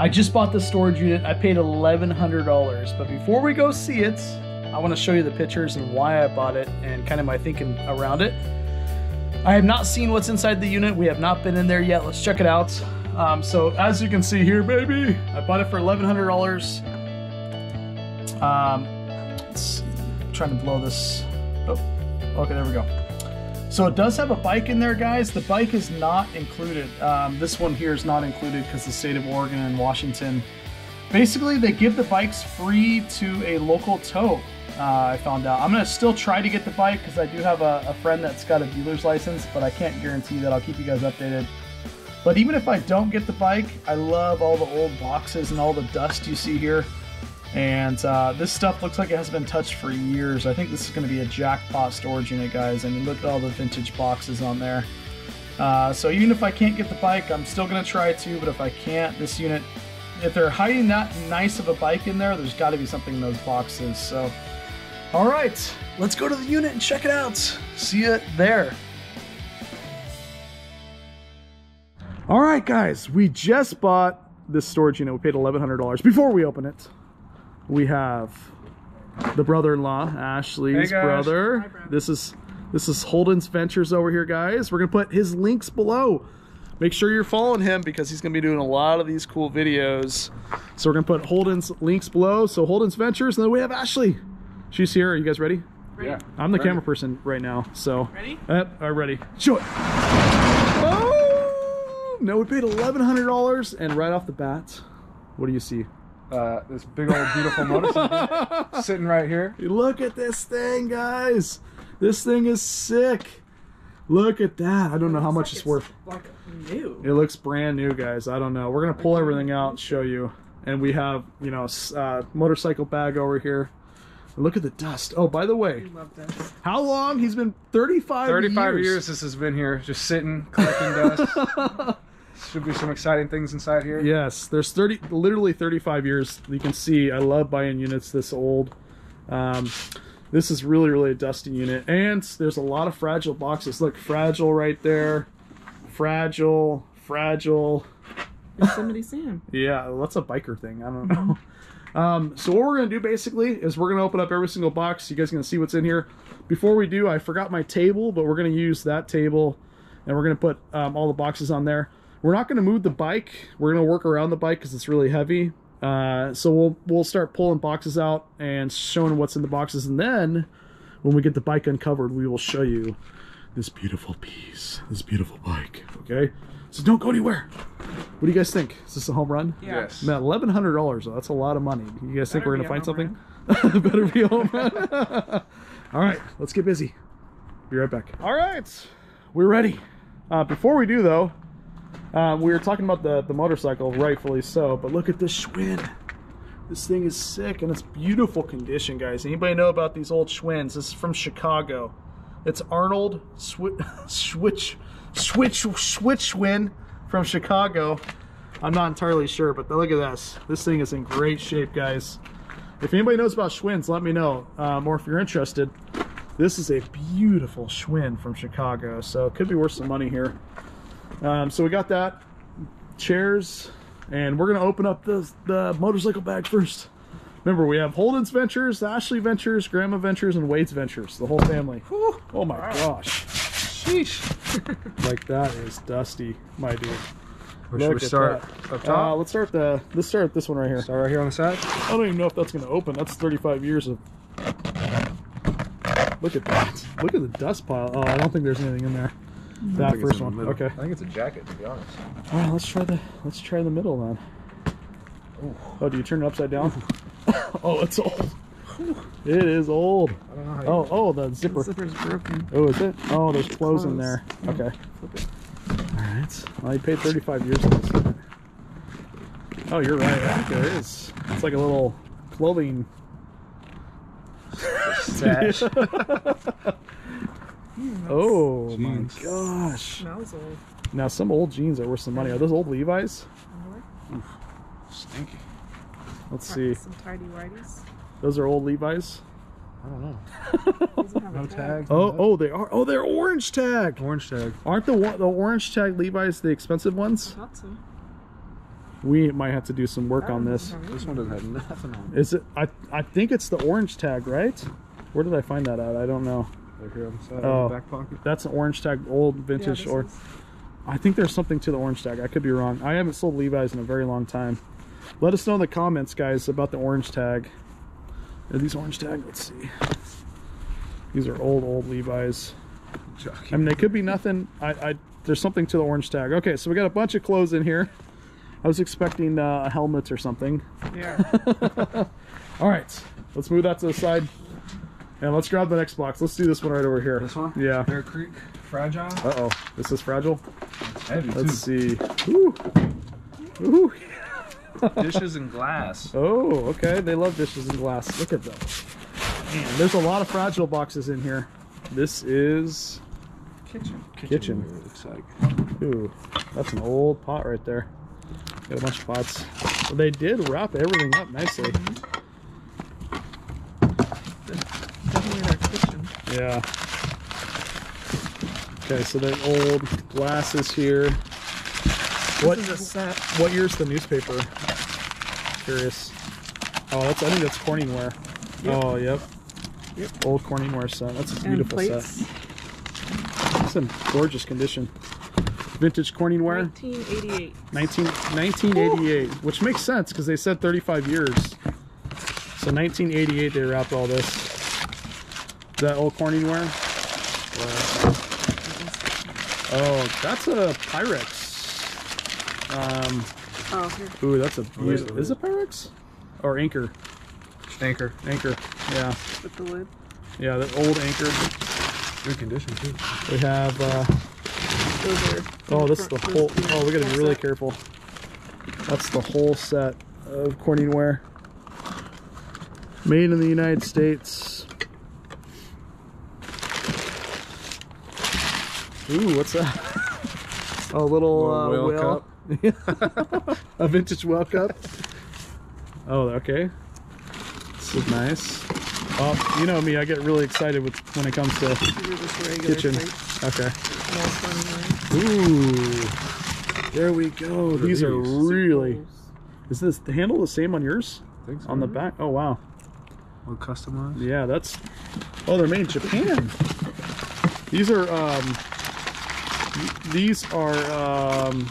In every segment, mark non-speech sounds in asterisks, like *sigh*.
I just bought the storage unit. I paid $1,100. But before we go see it, I want to show you the pictures and why I bought it and kind of my thinking around it. I have not seen what's inside the unit. We have not been in there yet. Let's check it out. Um, so as you can see here, baby, I bought it for $1,100. Um, let's see. I'm trying to blow this. Oh, okay, there we go. So it does have a bike in there, guys. The bike is not included. Um, this one here is not included because the state of Oregon and Washington, basically they give the bikes free to a local tow. Uh, I found out. I'm gonna still try to get the bike because I do have a, a friend that's got a dealer's license, but I can't guarantee that. I'll keep you guys updated. But even if I don't get the bike, I love all the old boxes and all the dust you see here. And uh, this stuff looks like it hasn't been touched for years. I think this is going to be a jackpot storage unit, guys. I mean, look at all the vintage boxes on there. Uh, so even if I can't get the bike, I'm still going to try to. But if I can't, this unit, if they're hiding that nice of a bike in there, there's got to be something in those boxes. So, all right, let's go to the unit and check it out. See it there. All right, guys, we just bought this storage unit. We paid $1,100. Before we open it, we have the brother-in-law, Ashley's Hey, brother. Hi. This is this is Holden's Ventures over here, guys. We're gonna put his links below. Make sure you're following him because he's gonna be doing a lot of these cool videos. So we're gonna put Holden's links below. So Holden's Ventures, and then we have Ashley. She's here. Are you guys ready? Ready? Yeah. I'm the Ready. camera person right now, so. Ready? Uh, all right, ready. Show it. Oh! No, we paid $1,100, and right off the bat, what do you see? Uh, this big old beautiful motorcycle *laughs* sitting right here. Look at this thing, guys. This thing is sick. Look at that. I don't know how much it's worth. Like new. It looks brand new, guys. I don't know. We're gonna pull everything out and show you. And we have, you know, s- uh, motorcycle bag over here. Look at the dust. Oh, by the way, love how long? He's been 35 35 years this has been here, just sitting, collecting dust. *laughs* Should be some exciting things inside here. Yes, there's 30, literally 35 years. You can see I love buying units this old. Um, this is really, really a dusty unit. And there's a lot of fragile boxes. Look, fragile right there. Fragile, fragile. Yosemite Sam. Yeah, that's a biker thing. I don't know. Um, so what we're gonna do basically is we're gonna open up every single box. You guys are gonna see what's in here. Before we do, I forgot my table, but we're gonna use that table, and we're gonna put um, all the boxes on there. We're not gonna move the bike. We're gonna work around the bike because it's really heavy. Uh, so we'll we'll start pulling boxes out and showing what's in the boxes, and then when we get the bike uncovered, we will show you this beautiful piece, this beautiful bike. Okay, so don't go anywhere. What do you guys think? Is this a home run? Yes. Man, eleven hundred dollars. That's a lot of money. You guys think we're gonna find something? *laughs* Better be home run. *laughs* All right, let's get busy. Be right back. All right, we're ready. Uh, before we do though, uh, we were talking about the the motorcycle, rightfully so. But look at this Schwinn. This thing is sick and it's beautiful condition, guys. Anybody know about these old Schwinns? This is from Chicago. It's Arnold Swi- *laughs* Switch Switch Switch Schwinn from Chicago. I'm not entirely sure, but look at this. This thing is in great shape, guys. If anybody knows about Schwinns, let me know. Um, or if you're interested, this is a beautiful Schwinn from Chicago, so it could be worth some money here. Um, so we got that chairs, and we're gonna open up the the motorcycle bag first. Remember, we have Holden's Ventures, Ashley Ventures, Grandma Ventures, and Wade's Ventures. The whole family. Oh my gosh! Sheesh. *laughs* Like that is dusty, my dude. Where should we start? that. Up Uh, top? let's start the let's start this one right here. Start right here on the side? I don't even know if that's gonna open. That's 35 years of. Look at that! Look at the dust pile. Oh, I don't think there's anything in there. That first one. Okay. I think it's a jacket, to be honest. All right, let's try the let's try the middle then. Oh, do you turn it upside down? *laughs* oh, it's old. It is old. I don't know how you... Oh, oh, the The zipper. zipper's broken. Oh, is it? Oh, there's clothes in there. Mm-hmm. Okay. All right. Well, you paid 35 years for this. Oh, you're right. I think there is. It's like a little clothing. Sash. *laughs* *laughs* Oh my Jeans. gosh! Smells old. Now some old jeans are worth some money. Are those old Levi's? Underwear? Stinky. Let's see. Some tidy whities. Those are old Levi's. I don't know. No a tag. tag. Oh, oh, they are. Oh, they're orange tag. Orange tag. Aren't the the orange tag Levi's the expensive ones? Thought so. We might have to do some work on this. This one doesn't have nothing on Is it? I I think it's the orange tag, right? Where did I find that at? I don't know. It. Right here on the side Oh. of the back pocket. That's an orange tag, old vintage, or I think there's something to the orange tag. I could be wrong. I haven't sold Levi's in a very long time. Let us know in the comments, guys, about the orange tag. Are these orange tag? Let's see. These are old, old Levi's. Jockey. I mean, they could be nothing. I, I there's something to the orange tag. Okay, so we got a bunch of clothes in here. I was expecting uh, a helmet or something. Yeah. *laughs* All right, let's move that to the side. And let's grab the next box. Let's do this one right over here. This one? Yeah. Bear Creek. Fragile. Uh oh, this is fragile. It's heavy Let's too. see. Ooh. Ooh. *laughs* Dishes and glass. Oh, okay. They love dishes and glass. Look at those. Man, there's a lot of fragile boxes in here. This is Kitchen. Kitchen. It looks like. ooh, that's an old pot right there. Got a bunch of pots. Well, they did wrap everything up nicely. Definitely their kitchen. Yeah. Okay, so the old glasses here. What This is a set. what year's the newspaper? Curious. Oh, that's I think that's Corningware. Yep. Oh, yep. Yep. Old Corningware set. That's a beautiful set. It's in gorgeous condition. Vintage Corningware, 1988. 19, 1988, which makes sense because they said 35 years. So 1988 they wrapped all this. Is that old Corningware? Oh, that's a Pyrex. Um, Oh, here. ooh, that's a Oh, there's beautiful. Is it Pyrex? Or Anchor? Anchor. Anchor. Yeah, With the lid. yeah, the old Anchor. Good condition too. We have. Uh, Those are. oh, this is the whole. Oh, we gotta be really set. careful. That's the whole set of Corningware. Made in the United States. Ooh, what's that? *laughs* A little, uh, Little whale. whale *laughs* a vintage well cup. Oh, okay. This is nice. Oh, you know me, I get really excited with when it comes to These are just regular kitchen. plates. Okay. Ooh. There we go. What are These are these? really. Is this the handle the same on yours? I think so. On the back? Oh wow. Well, customized. Yeah, that's. Oh, they're made in Japan. These are um. These are um.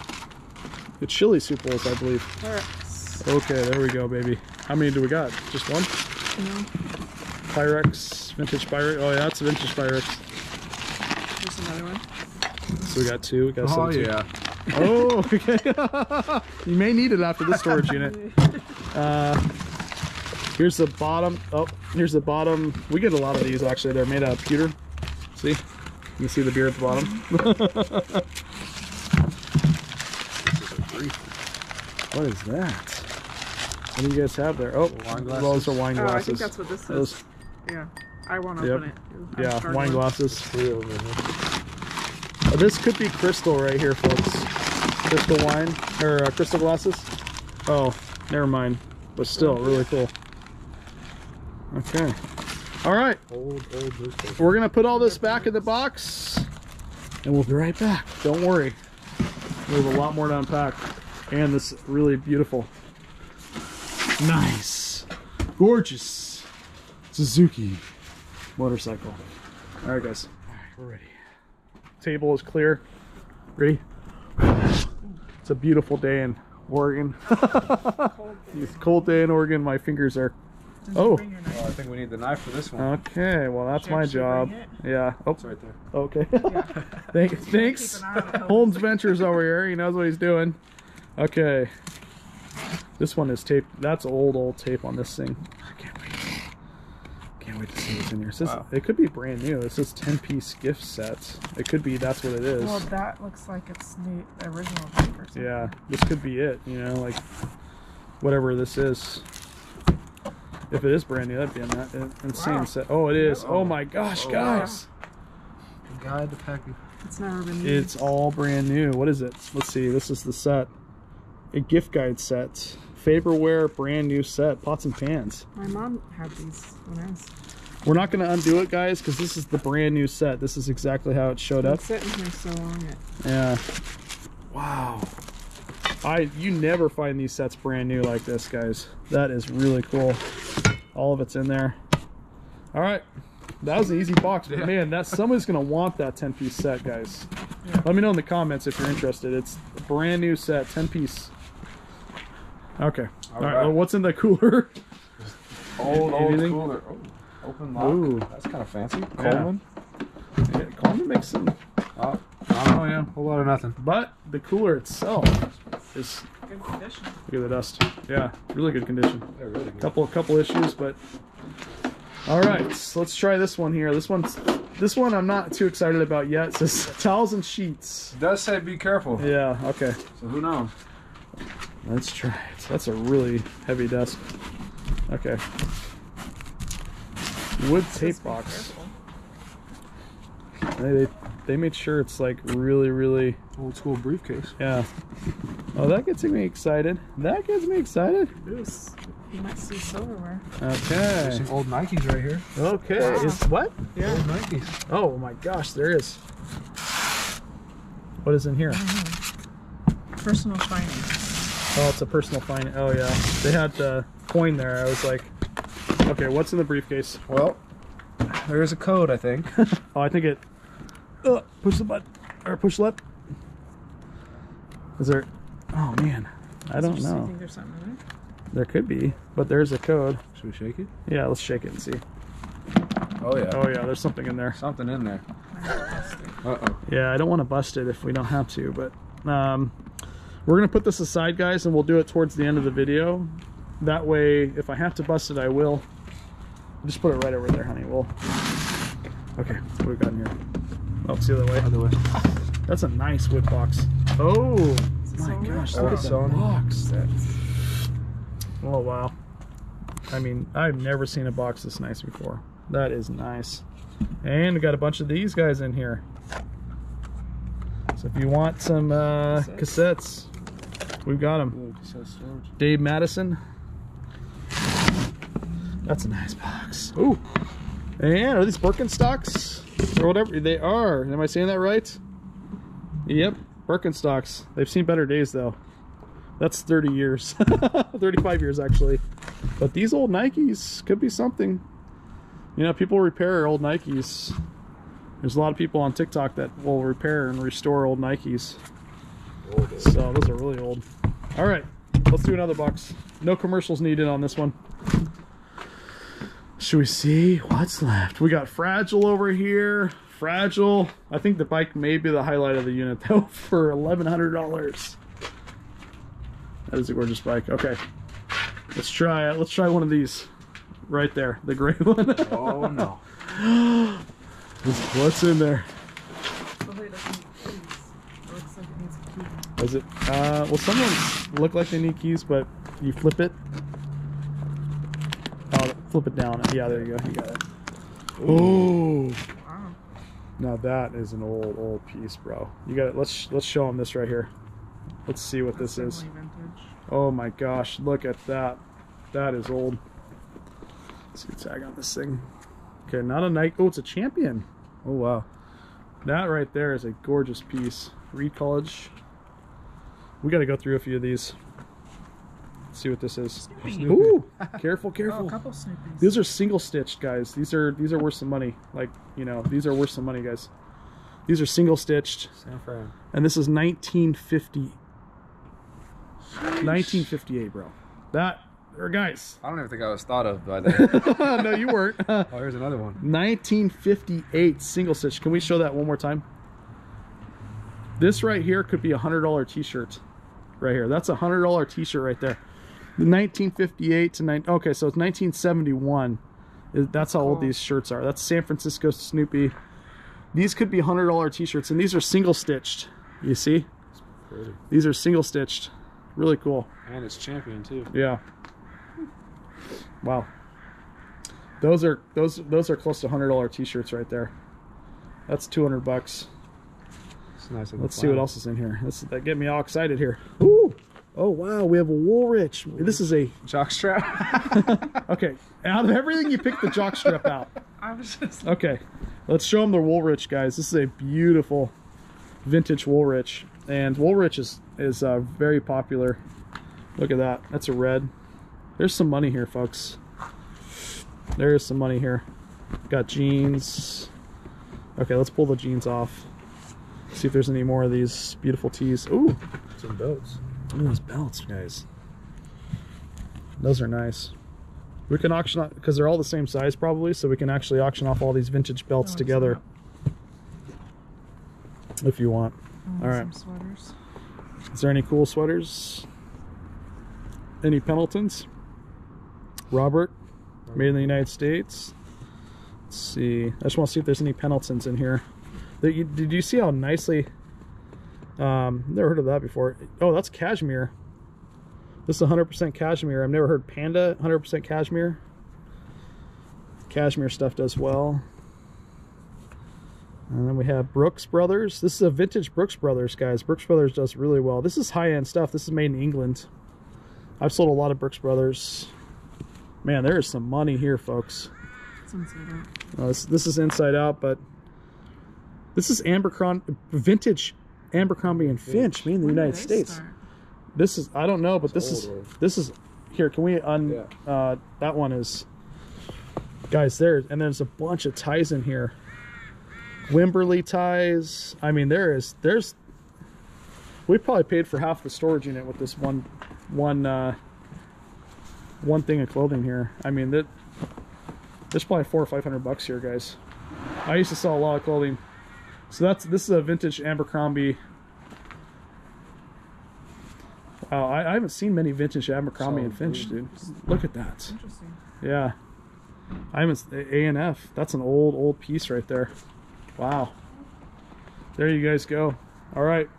The chili soup bowls, I believe. Pyrex. Okay, there we go, baby. How many do we got? Just one? No, Pyrex, vintage Pyrex. Oh, yeah, that's a vintage Pyrex. here's another one. So we got two. We got Oh 17. yeah. Oh, *laughs* okay. you may need it after this storage unit. *laughs* Uh, here's the bottom. Oh, here's the bottom. We get a lot of these actually. They're made out of pewter. See? You can see the beer at the bottom. what is that? What do you guys have there? Oh, Wine those are wine Oh, I glasses. think that's what this is. Those- Yeah. I want to Yep. open it. I'm yeah, starting wine glasses. Three over here. Uh, this could be crystal right here, folks. Crystal wine or uh, crystal glasses. Oh, never mind. But still, really cool. Okay. All right, Old, old we're gonna put all this back in the box, and we'll be right back. Don't worry. We have a lot more to unpack, and this is really beautiful, nice, gorgeous Suzuki motorcycle. All right, guys. All right, we're ready. Table is clear. Ready? It's a beautiful day in Oregon. *laughs* it's a cold day in Oregon. My fingers are. Oh, Bring your knife. Oh, I think we need the knife for this one. okay. Well, that's Should- my should job. Yeah. Oh, It's right there. okay. *laughs* Thank, thanks. Keep an eye on it. *laughs* Holden's Ventures over here. He knows what he's doing. Okay. This one is tape. That's old, old tape on this thing. I can't wait. Can't wait to see what's in here. It, says, Wow. it could be brand new. It says 10 piece gift set. It could be that's what it is. Well, that looks like it's the original book or something. Yeah, this could be it, you know, like whatever this is. If it is brand new, that'd be an an uh, insane Wow. set. Oh, it is. Yep. Oh my gosh, Oh, guys. Guide to packing. It's never been used. It's all brand new. What is it? Let's see. This is the set. A gift guide set. Farberware brand new set. Pots and pans. My mom had these when I was We're not going to undo it, guys, because this is the brand new set. This is exactly how it showed been up. sitting here so long. It Yeah. Wow. I you never find these sets brand new like this, guys. That is really cool. All of it's in there. All right, that was an easy box, but Yeah. man, that somebody's gonna want that 10 piece set, guys. Yeah. Let me know in the comments if you're interested. It's a brand new set, 10 piece. Okay. All right. right. Well, what's in the cooler? *laughs* Old, old cooler. Oh, open lock. Ooh. That's kind of fancy. Yeah. Coleman. Yeah, Coleman makes some, uh, Oh, I don't know, yeah. Whole lot of nothing. but the cooler itself is Good condition. look at the dust. Yeah, really good condition. They're really good. couple couple issues, but all right, so let's try this one here. This one's this one I'm not too excited about yet. It says *laughs* towels and sheets. It does say be careful. Yeah, okay. So who knows? Let's try it. That's a really heavy desk. Okay. Wood tape box. careful. They, they they made sure it's like really really Old school briefcase. yeah. Oh, that gets me excited. That gets me excited. This. You might see silverware. Okay. There's Some old Nikes right here. Okay. Wow. Is what? Yeah. Old Nikes. Oh my gosh, there is. What is in here? Personal finance. Oh, it's a personal fine. Oh yeah, they had the coin there. I was like, okay, what's in the briefcase? Well, there is a code, I think. *laughs* Oh, I think it. Uh, push the button or push left. Is there? Oh man, I don't know. think there's something in it? There could be, but there's a code. Should we shake it? Yeah, let's shake it and see. Oh, yeah. Oh yeah, there's something in there. Something in there. I have to test it. Uh-oh. Yeah, I don't want to bust it if we don't have to, but um, we're gonna put this aside, guys, and we'll do it towards the end of the video. That way, if I have to bust it, I will. Just put it right over there, honey. We'll. Okay, what we got in here? Oh, it's the other way. Other way. That's a nice wood box. Oh my So gosh, Oh, look at the Sony. box. Oh wow. I mean, I've never seen a box this nice before. That is nice. And we got a bunch of these guys in here. So if you want some uh, cassettes, we've got them. Dave Madison. That's a nice box. Ooh. And are these Birkenstocks? Or whatever they are. Am I saying that right? Yep, Birkenstocks. They've seen better days though. That's 30 years. *laughs* 35 years actually. But these old Nikes could be something. You know, people repair old Nikes. There's a lot of people on TikTok that will repair and restore old Nikes. So those are really old. All right, let's do another box. No commercials needed on this one. Should we see what's left? We got Fragile over here. Fragile. I think the bike may be the highlight of the unit *laughs* though for $1,100. That is a gorgeous bike. Okay, let's try it. Let's try one of these. Right there, the gray *laughs* one. Oh, no. *gasps* What's in there? Hopefully it doesn't need keys. It looks like it needs a key. Is it? Uh, well, some ones look like they need keys, but you flip it. Flip it down. Yeah, there you go. You got it. Oh, Wow. now that is an old, old piece, bro. You got it. Let's let's show them this right here. Let's see what this is. Vintage. Oh my gosh, look at that. That is old. Let's see the tag on this thing. Okay, not a Nike. Oh, it's a champion. Oh, wow. That right there is a gorgeous piece. Reed College. We got to go through a few of these. See what this is. Snoopy. Ooh, careful, Oh, careful. a couple Snoopies. These are single stitched, guys. These are these are worth some money. Like you know, these are worth some money, guys. These are single stitched, San Fran. and this is 1950. 1958, bro. That, or guys. I don't even think I was thought of by then. *laughs* no, you weren't. *laughs* oh, here's another one. 1958 single stitch. Can we show that one more time? This right here could be a hundred dollar t-shirt. Right here. That's a hundred dollar t-shirt right there. 1958 to nine. Okay, so it's 1971. That's how old these shirts are. That's San Francisco Snoopy. These could be hundred dollar t-shirts, and these are single stitched. You see? Pretty. These are single stitched. Really cool. And it's champion, too. Yeah. Wow. Those are those those are close to hundred dollar t-shirts right there. That's two hundred bucks. It's nice. Let's see what else is in here. This that get me all excited here. Ooh. Oh wow, we have a Woolrich. This is a Jockstrap. *laughs* okay. Out of everything, you pick the jock strap out. *laughs* I was just. Okay, let's show them the Woolrich, guys. This is a beautiful vintage Woolrich. and Woolrich is is uh, very popular. Look at that. That's a red. There's some money here, folks. There is some money here. Got jeans. Okay, let's pull the jeans off. See if there's any more of these beautiful tees. Ooh, Some belts. Look at those belts, guys. Those are nice. We can auction off because they're all the same size, probably. So we can actually auction off all these vintage belts together if you want. Oh, All some right. sweaters. Is there any cool sweaters? Any Pendletons? Robert, made in the United States. Let's see. I just want to see if there's any Pendletons in here. Did you, did you see how nicely? Um, never heard of that before. Oh, that's cashmere. This is 100% cashmere. I've never heard panda 100% cashmere. Cashmere stuff does well. And then we have Brooks Brothers. This is a vintage Brooks Brothers, guys. Brooks Brothers does really well. This is high-end stuff. This is made in England. I've sold a lot of Brooks Brothers. Man, there is some money here, folks. It's inside out. Uh, this, this is inside out, but this is Abercrombie, vintage Abercrombie and Finch, made in the When United States. start? This is I don't know, but this It's is this is here. Can we un? Yeah. Uh, that one is guys there, and there's a bunch of ties in here. Wimberley ties. I mean, there is there's. We probably paid for half the storage unit with this one, one, uh, one thing of clothing here. I mean that. There's probably four or five hundred bucks here, guys. I used to sell a lot of clothing, so that's this is a vintage Abercrombie. Wow, I, I haven't seen many vintage Abercrombie and Finch, dude. Look at that. Interesting. Yeah. I haven't A and F. That's an old old piece right there. Wow. There you guys go. All right.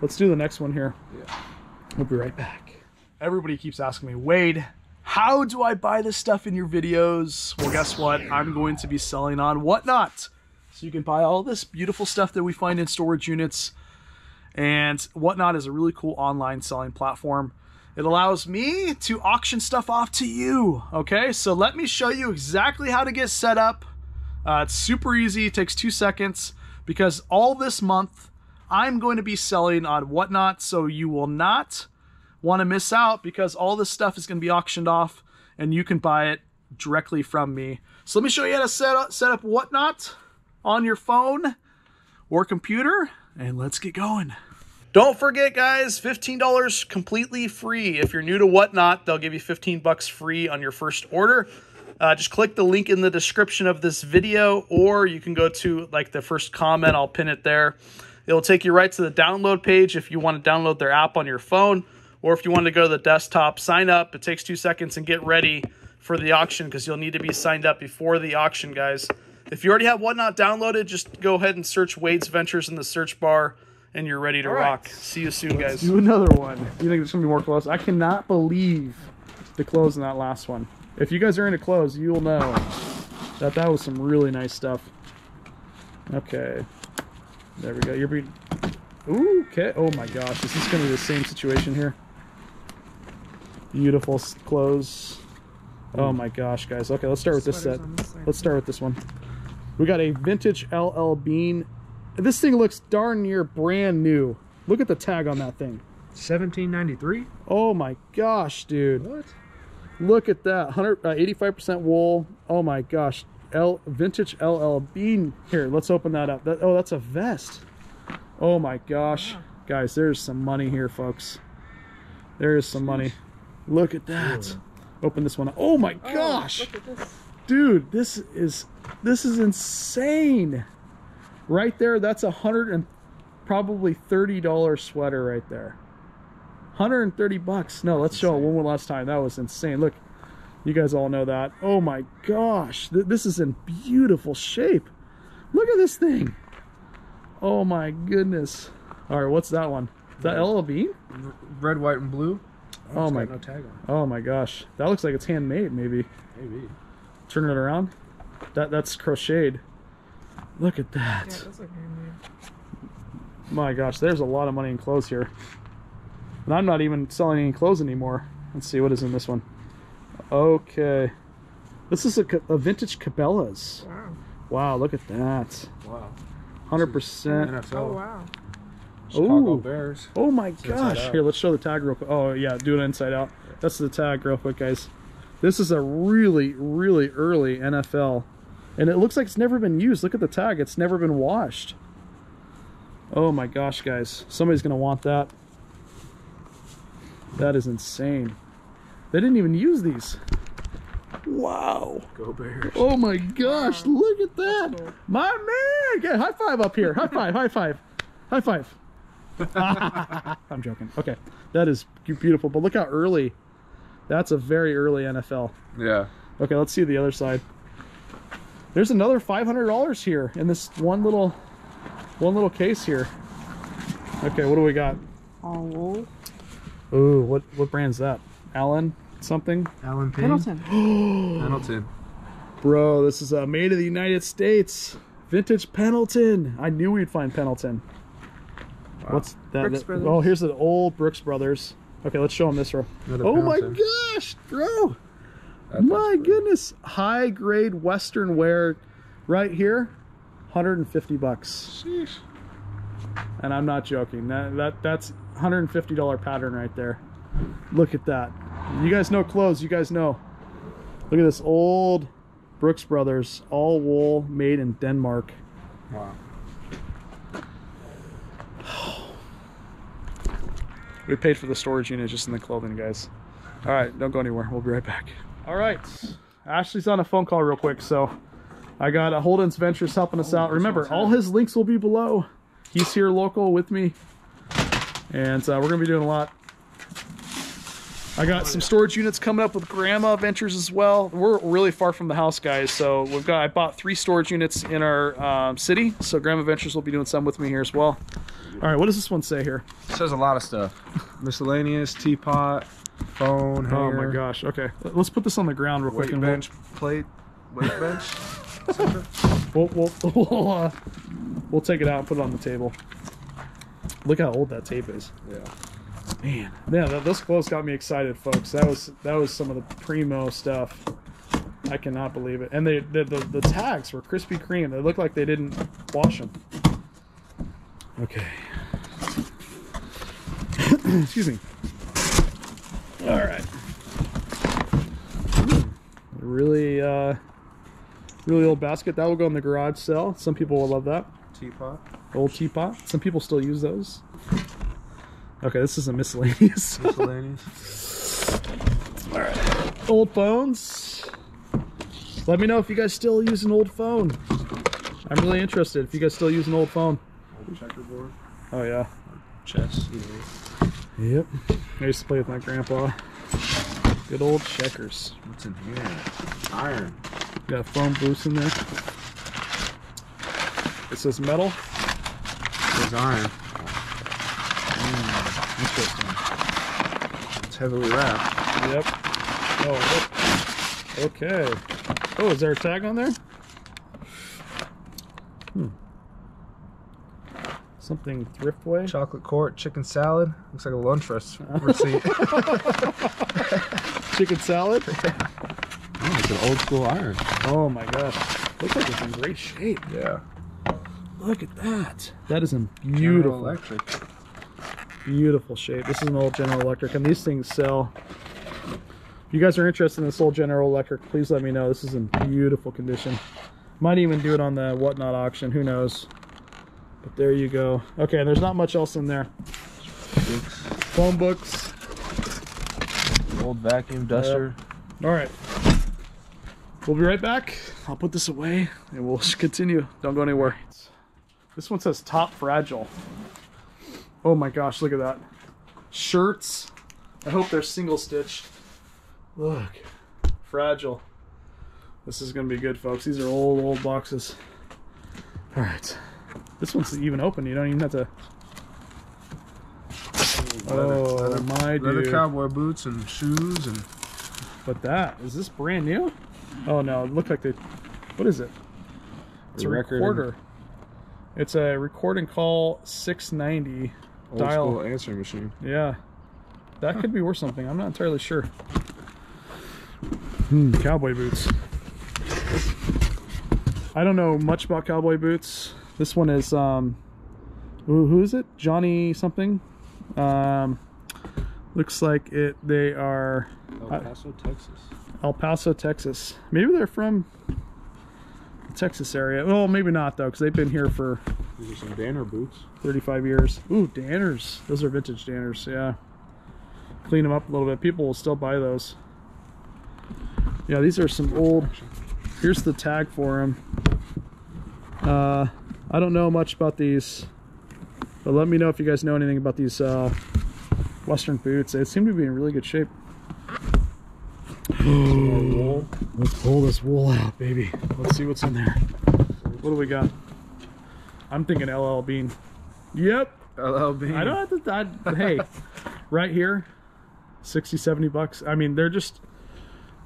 Let's do the next one here. Yeah. We'll be right back. Everybody keeps asking me, Wade, how do I buy this stuff in your videos? Well, guess what? I'm going to be selling on Whatnot. So you can buy all this beautiful stuff that we find in storage units. And Whatnot is a really cool online selling platform. It allows me to auction stuff off to you. Okay, so let me show you exactly how to get set up. Uh, it's super easy, it takes two seconds because all this month I'm going to be selling on Whatnot, so you will not want to miss out because all this stuff is going to be auctioned off and you can buy it directly from me. So let me show you how to set up, set up Whatnot on your phone or computer and let's get going. Don't forget, guys, $15 completely free. If you're new to Whatnot, they'll give you 15 bucks free on your first order. Uh, just click the link in the description of this video, or you can go to like the first comment. I'll pin it there. It'll take you right to the download page if you want to download their app on your phone, or if you want to go to the desktop, sign up. It takes two seconds and get ready for the auction because you'll need to be signed up before the auction, guys. If you already have Whatnot downloaded, just go ahead and search Wade's Ventures in the search bar, and you're ready to All right. rock. See you soon, guys. do another one. You think there's gonna be more clothes? I cannot believe the clothes in that last one. If you guys are into clothes, you'll know that that was some really nice stuff. Okay, there we go. You're being. Ooh, okay. Oh my gosh, is this gonna be the same situation here? Beautiful s- clothes. Oh my gosh, guys. Okay, let's start with this set. this. Let's start with this one. We got a vintage LL Bean. This thing looks darn near brand new. Look at the tag on that thing. 1793. Oh my gosh, dude. What? Look at that. 100 uh, 85% wool. Oh my gosh. L vintage LL Bean. Here, let's open that up. That, oh, that's a vest. Oh my gosh. Wow. Guys, there's some money here, folks. There is some money. Look at that. Open this one. up. Oh my Oh, gosh. Look at this. dude this is this is insane right there that's a hundred and probably thirty dollar sweater right there 130 bucks no let's show it one more last time that was insane look you guys all know that oh my gosh Th- this is in beautiful shape look at this thing oh my goodness all right what's that one is that LL Bean? Red, white, and blue. Oh it's my- no tag on. oh my gosh that looks like it's handmade maybe. Maybe. Turn it around that that's crocheted look at that it does look handmade. My gosh, there's a lot of money in clothes here. And I'm not even selling any clothes anymore. Let's see what is in this one. Okay. This is a, a vintage Cabela's. Wow. Wow, look at that. Wow. 100%. NFL. Oh wow. Chicago Ooh. Bears. Oh my inside gosh. Here, let's show the tag real quick. Oh, yeah, do it inside out. That's the tag real quick, guys. This is a really, really early NFL. And it looks like it's never been used. Look at the tag. It's never been washed. Oh my gosh, guys. Somebody's going to want that. That is insane. They didn't even use these. Wow. Go Bears. Oh my gosh, look at that. cool. My man. Get high five up here. High five, high five. High five. *laughs* *laughs* I'm joking. Okay. That is beautiful. But look how early. That's a very early NFL. Yeah. Okay, let's see the other side. There's another $500 here in this one little one little case here. Okay, what do we got? Oh. Ooh, what what brand's that? Allen something? Alan Payne. Pendleton. *gasps* Pendleton. Bro, this is uh, made in the United States. Vintage Pendleton. I knew we'd find Pendleton. What's that? Brooks that- Brothers. Oh, here's the old Brooks Brothers. Okay, let's show them this row. Oh my Pendleton. gosh, bro. That My goodness. High grade Western wear right here. 150 bucks. Sheesh. And I'm not joking. That, that That's $150 pattern right there. Look at that. You guys know clothes. You guys know. Look at this old Brooks Brothers, all wool, made in Denmark. Wow. We paid for the storage unit just in the clothing, guys. All right, don't go anywhere. We'll be right back. All right, Ashley's on a phone call real quick, so I got uh, Holden's Ventures helping us out. Remember, all his links will be below. He's here local with me, and uh, we're gonna be doing a lot. I got some storage units coming up with Grandma Ventures as well. We're really far from the house, guys, so we've got. I bought three storage units in our um, city, so Grandma Ventures will be doing some with me here as well. All right, what does this one say here? Says a lot of stuff. Miscellaneous, teapot, phone, Oh my gosh. Okay, let's put this on the ground real quick. weight and bench plate, weight bench. We'll we'll we'll, *laughs* we'll, uh, we'll take it out and put it on the table. Look how old that tape is. Yeah. Man, yeah, that, those clothes got me excited, folks. That was that was some of the primo stuff. I cannot believe it. And they the the, the tags were Krispy Kreme. They looked like they didn't wash them. Okay. *coughs* Excuse me. All right. Really, uh, really old basket. That will go in the garage sale. Some people will love that. Teapot. Old teapot. Some people still use those. Okay, this is a miscellaneous. *laughs* Miscellaneous. All right. Old phones. Let me know if you guys still use an old phone. I'm really interested if you guys still use an old phone. Checkerboard. Oh yeah. Or Chess. Yep. I used to play with my grandpa. Good old checkers. What's in here? Iron. Got a phone boost in there. It says metal. There's iron. Interesting. It's heavily wrapped. Yep. Oh, look. Okay. Oh, is there a tag on there? Hmm. Something Thriftway. Chocolate court, chicken salad. Looks like a lunch res- receipt. *laughs* Chicken salad. *laughs* oh, it's an old school iron. Oh my gosh. Looks like it's in great shape. Yeah. Look at that. That is in General beautiful, Electric. Beautiful shape. This is an old General Electric, and these things sell. If you guys are interested in this old General Electric, please let me know. This is in beautiful condition. Might even do it on the whatnot auction. Who knows? But there you go. Okay, there's not much else in there. Books. Phone books. Old vacuum duster. All right. We'll be right back. I'll put this away and we'll *laughs* continue. Don't go anywhere. This one says top fragile. Oh my gosh, look at that. Shirts. I hope they're single stitched. Look. Fragile. This is going to be good, folks. These are old, old boxes. All right. This one's even open. You don't even have to. Oh, leather, my leather dude. cowboy boots and shoes and But that is this brand new? Oh no, it looked like they. What is it? It's a, A recorder. It's a recording call 690 old dial. school answering machine. Yeah, that could be worth something. I'm not entirely sure. Hmm, cowboy boots. I don't know much about cowboy boots. This one is um, Who, who is it? Johnny something. Um, looks like it. They are El Paso, Texas. El Paso, Texas. Maybe they're from Texas area. Well, maybe not though, because they've been here for These are some Danner boots. 35 years. Ooh, Danners. Those are vintage Danners. Yeah. Clean them up a little bit. People will still buy those. Yeah, these are some old. Here's the tag for them. Uh, I don't know much about these, but let me know if you guys know anything about these uh, Western boots. They seem to be in really good shape. Wool. Let's pull this wool out, baby. Let's see what's in there. What do we got? I'm thinking LL Bean. Yep, LL Bean. I don't have to. I, hey, right here, 60, 70 bucks. I mean, they're just.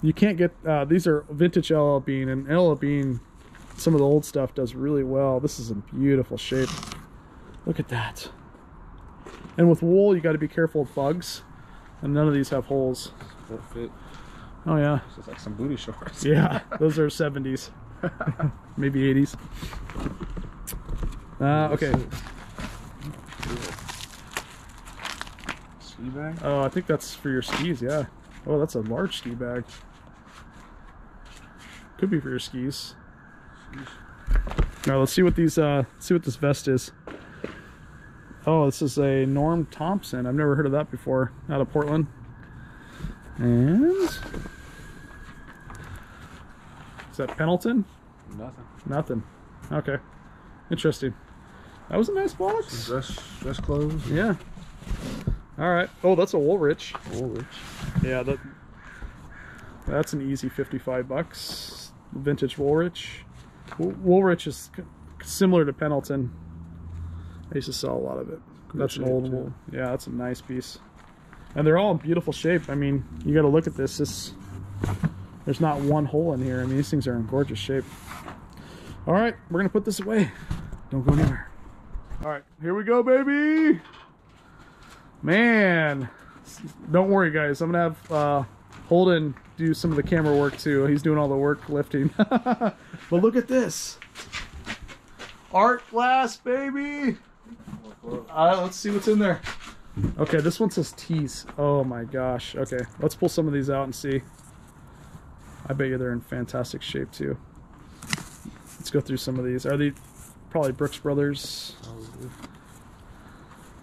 You can't get. Uh, these are vintage LL Bean, and LL Bean, some of the old stuff does really well. This is in beautiful shape. Look at that. And with wool, you got to be careful of bugs. And none of these have holes. Fit. Oh yeah, It's like some booty shorts. yeah. *laughs* Those are 70s, *laughs* maybe 80s. Uh, okay. Ski bag. Oh, I think that's for your skis, yeah. Oh, that's a large ski bag. Could be for your skis. Now let's see what these uh see what this vest is. Oh, this is a Norm Thompson. I've never heard of that before. Out of Portland. And that Pendleton? Nothing. Nothing. Okay. Interesting. That was a nice box. Some dress dress clothes. Yeah. All right. Oh, that's a Woolrich. Woolrich. Yeah, that that's an easy 55 bucks. Vintage Woolrich. Woolrich is similar to Pendleton. I used to sell a lot of it. Good that's an old too. wool. Yeah, that's a nice piece. And they're all in beautiful shape. I mean, you got to look at this. This there's not one hole in here. I mean, these things are in gorgeous shape. All right, we're gonna put this away. Don't go anywhere. All right, here we go, baby. Man, don't worry, guys. I'm gonna have uh, Holden do some of the camera work too. He's doing all the work lifting. *laughs* but look at this, art glass, baby. Uh, let's see what's in there. Okay, this one says teas. Oh my gosh. Okay, let's pull some of these out and see. I bet you they're in fantastic shape too. Let's go through some of these. Are they probably Brooks Brothers?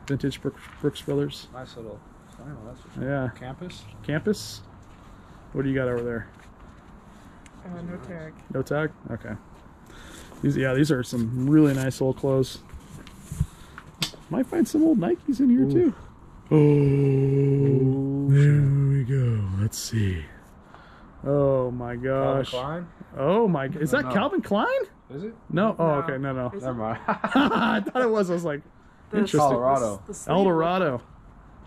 Vintage Brooks, Brooks Brothers? Nice little. I don't know. That's what Yeah. campus. Campus? What do you got over there? Uh, no tag. No tag? Okay. These yeah, these are some really nice old clothes. Might find some old Nikes in here too. Oh, there we go. Let's see. Oh my gosh. Calvin gosh. Klein. Oh my is that No. Calvin Klein? Is it? No. Oh No. okay, no no. Is Never mind. *laughs* I thought it was. I was like The- Interesting. Colorado. The, the El Dorado. Look,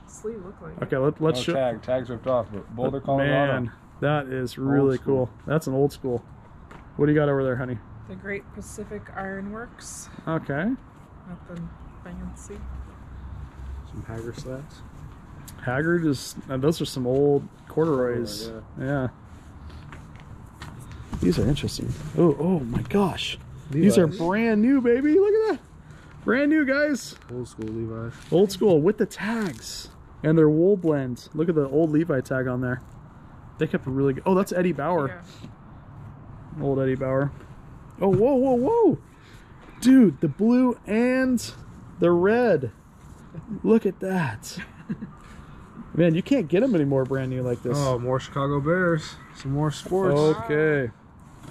sleeve look like. Okay, let, let's no show tag. Tags ripped off. But Boulder, Colorado. Man, that is really cool. That's an old school. What do you got over there, honey? The Great Pacific Ironworks. Okay. Nothing fancy. Some Haggar slats. Haggard is. Uh, those are some old corduroys. Corduroy, yeah. These are interesting. Oh, oh my gosh. These are brand new, baby. Look at that. Brand new, guys. Old school Levi's. Old school with the tags and their wool blends. Look at the old Levi tag on there. They kept a really good. Oh, that's Eddie Bauer. Yeah. Old Eddie Bauer. Oh, whoa, whoa, whoa. Dude, the blue and the red. Look at that. *laughs* Man, you can't get them anymore brand new like this. Oh, more Chicago Bears. Some more sports. okay.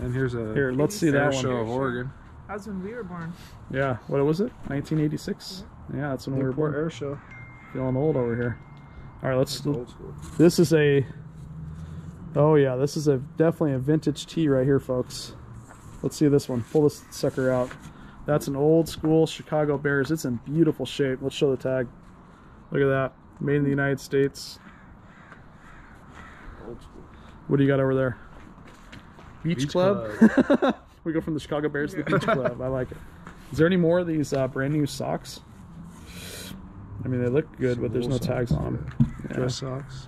And here's a Here, let's see air that show one. of Oregon. That was when we were born. Yeah, what was it? 1986? Yeah, that's when we were born. Air Show. Feeling old over here. All right, let's. That's old school. This is a. Oh yeah, this is a definitely a vintage tee right here, folks. Let's see this one. Pull this sucker out. That's an old school Chicago Bears. It's in beautiful shape. Let's show the tag. Look at that. Made in the United States. Old school. What do you got over there? Beach, Beach Club. *laughs* we go from the Chicago Bears to the Beach *laughs* Club. I like it. Is there any more of these uh, brand new socks? I mean, they look good, Some but there's no wool tags socks, on them. Yeah. Dress socks.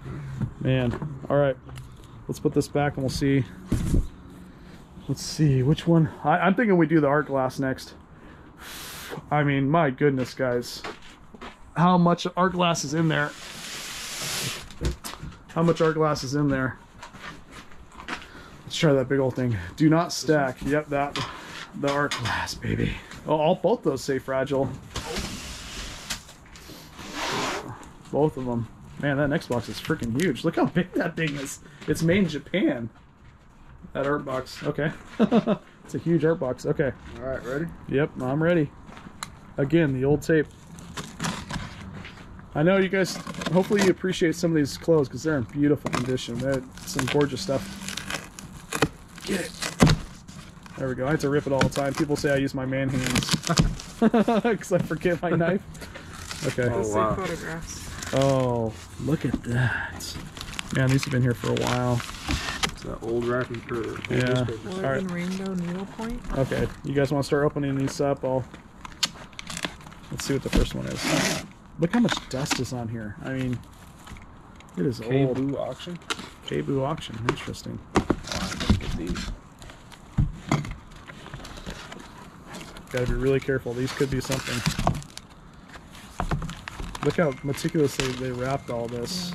Man. All right. Let's put this back and we'll see. Let's see which one. I, I'm thinking we do the art glass next. *sighs* I mean, my goodness, guys. How much art glass is in there? How much art glass is in there? Let's try that big old thing. Do not stack. Yep, that the art glass, baby. Oh, all both those say fragile. Both of them. Man, that next box is freaking huge. Look how big that thing is. It's made in Japan. That art box. Okay. *laughs* it's a huge art box. Okay. All right, ready? Yep, I'm ready. Again, the old tape. I know you guys, hopefully you appreciate some of these clothes because they're in beautiful condition. They're some gorgeous stuff. Get it. There we go. I have to rip it all the time. People say I use my man hands *laughs* because I forget my knife. Okay. Oh, Those wow. photographs. Oh, look at that. Man, these have been here for a while. It's that old wrapping for old Yeah. newspapers. All right. Rainbow Needlepoint. Okay, you guys want to start opening these up? I'll. Let's see what the first one is. Look how much dust is on here. I mean, it is old. KBOO auction. KBOO auction. Interesting. Look at these. Got to be really careful. These could be something. Look how meticulously they wrapped all this.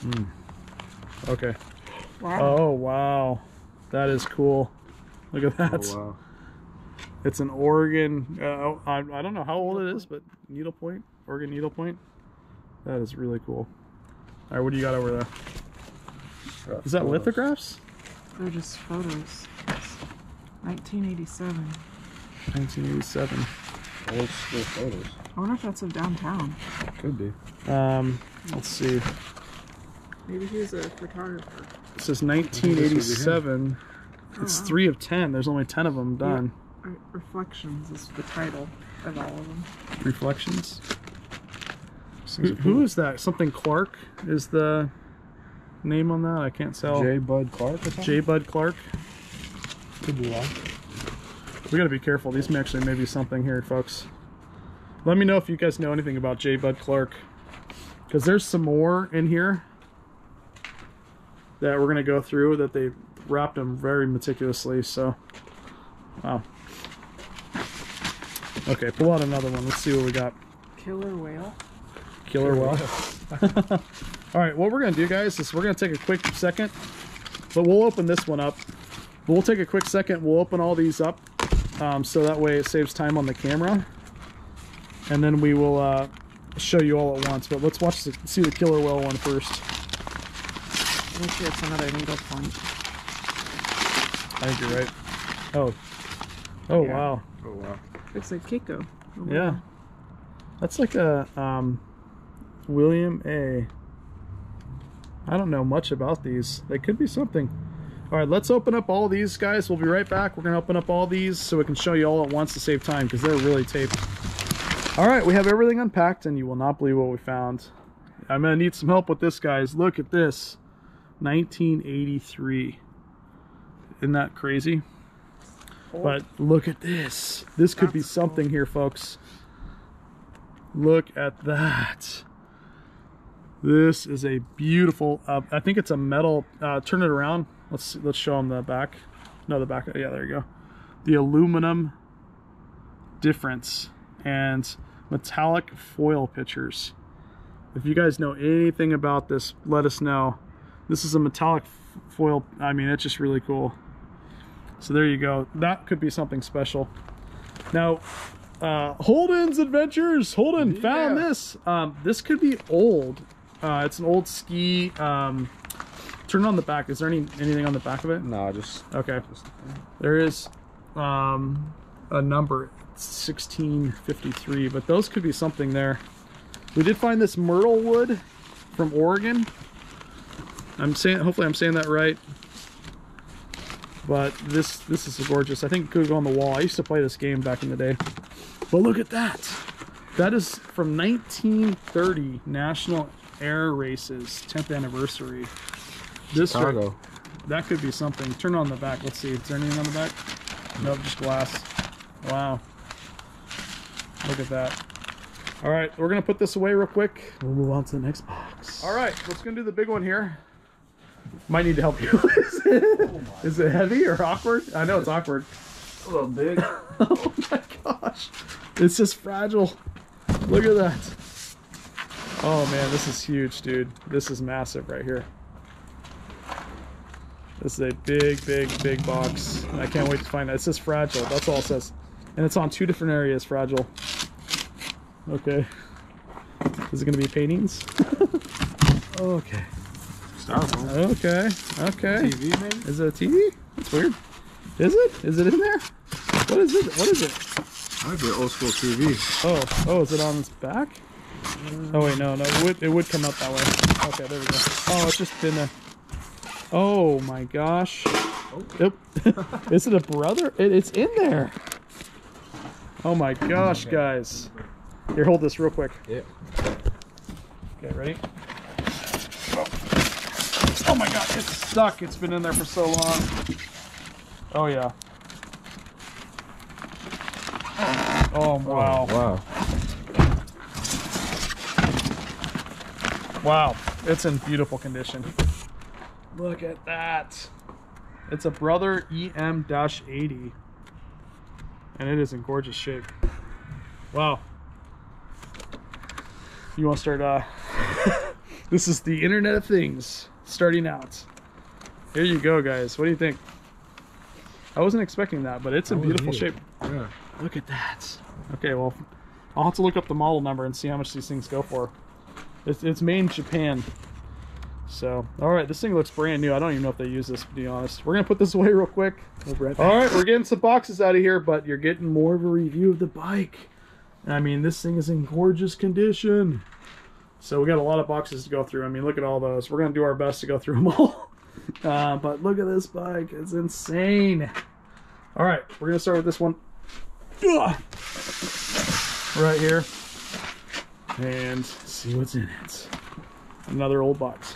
Hmm. Okay. Wow. Oh wow, that is cool. Look at that. Oh wow. It's an Oregon. Uh, I, I don't know how old it is, but needlepoint, Oregon needlepoint. That is really cool. All right, what do you got over there? Is that lithographs? They're just photos. 1987. 1987. Old school photos. I wonder if that's of downtown. Could be. Um, let's see. Maybe he's a photographer. It says 1987. It's Oh, wow. three of ten. There's only ten of them done. Re- Reflections is the title of all of them. Reflections. Seems Who, who is that? Something Clark is the name on that. I can't tell. J. Bud Clark? J. Bud Clark. Could be wrong. We gotta be careful. These may actually may be something here, folks. Let me know if you guys know anything about J. Bud Clark. Because there's some more in here that we're gonna go through that they wrapped them very meticulously. So, wow. Okay, pull out another one. Let's see what we got. Killer whale. Killer well. *laughs* All right, what we're gonna do, guys, is we're gonna take a quick second, but we'll open this one up. We'll take a quick second. We'll open all these up, um, so that way it saves time on the camera, and then we will uh, show you all at once. But let's watch the, see the killer whale one first. Make sure it's another needle point. I think you're right. Oh, oh Yeah. wow, Oh wow. Looks like Keiko. Oh, yeah, wow. that's like a um, William A. I don't know much about these. They could be something. All right, let's open up all these guys. We'll be right back. We're gonna open up all these so we can show you all at once to save time because they're really taped. All right, we have everything unpacked, and you will not believe what we found. I'm gonna need some help with this, guys. Look at this, 1983. Isn't that crazy? But look at this. This could be That's cool. something here, folks. Look at that. This is a beautiful. Uh, I think it's a metal. Uh, turn it around. Let's see, let's show them the back. No, the back. Yeah, there you go. The aluminum difference and metallic foil pictures. If you guys know anything about this, let us know. This is a metallic foil. I mean, it's just really cool. So there you go. That could be something special. Now, uh, Holden's Ventures. Holden found this. Um, this could be old. Uh, it's an old ski. Um, turn on the back. Is there any anything on the back of it? No, just. Okay. just There is um, a number, 1653, but those could be something there. We did find this myrtle wood from Oregon. I'm saying, hopefully I'm saying that right. But this this is gorgeous. I think it could go on the wall. I used to play this game back in the day. But look at that. That is from 1930 National Air Races 10th anniversary. This right- that could be something. Turn on the back. Let's see. Is there anything on the back? Nope, just glass. Wow. Look at that. All right, we're gonna put this away real quick. We'll move on to the next box. All right, let's gonna do the big one here. Might need to help you with this. *laughs* Is it heavy or awkward? I know it's awkward. A little big. *laughs* Oh my gosh. It's just fragile. Look at that. Oh man, this is huge, dude. This is massive right here. This is a big, big, big box. I can't wait to find that. It says fragile. That's all it says. And it's on two different areas, fragile. Okay. Is it going to be paintings? *laughs* okay. Styrofoam. Okay. Okay. TV maybe? Is it a TV? That's weird. Is it? Is it in there? What is it? What is it? Might be an old school TV. Oh, oh, is it on its back? Oh wait, no, no, it would, it would come up that way. Okay, there we go. Oh, it's just been a. Oh my gosh. Yep. *laughs* is it a brother? It, it's in there. Oh my gosh, guys. Here, hold this real quick. Yeah. Okay, ready? Oh my god, it's stuck. It's been in there for so long. Oh yeah. Oh wow. Oh, wow. Wow, it's in beautiful condition. Look at that. It's a Brother EM-80. And it is in gorgeous shape. Wow. You want to start, uh... *laughs* this is the Internet of Things starting out. Here you go, guys. What do you think? I wasn't expecting that, but it's in beautiful shape. Yeah. Look at that. Okay, well, I'll have to look up the model number and see how much these things go for. It's, it's made in Japan. So, all right, this thing looks brand new. I don't even know if they use this, to be honest. We're going to put this *laughs* away real quick. All right, we're getting some boxes out of here, but you're getting more of a review of the bike. I mean, this thing is in gorgeous condition. So we got a lot of boxes to go through. I mean, look at all those. We're going to do our best to go through them *laughs* all. Uh, but look at this bike. It's insane. All right, we're going to start with this one. Ugh. Right here. And see what's in it. Another old box.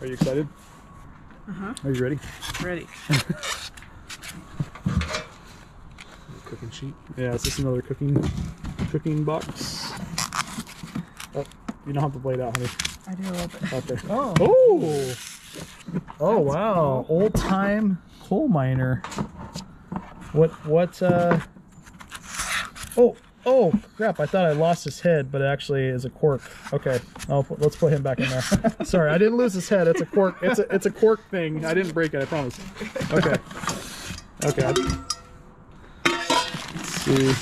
Are you excited? Uh-huh. Are you ready? Ready. *laughs* Cooking sheet. Yeah, is this another cooking cooking box? Oh, you don't have the blade out, honey. I do a little bit. Okay. Oh. Oh. Oh wow, old time coal miner. What what uh Oh, oh crap, I thought I lost his head, but it actually is a cork. Okay. I'll let's put him back in there. *laughs* Sorry, I didn't lose his head. It's a cork. It's a it's a cork thing. I didn't break it, I promise. Okay. Okay. Let's see.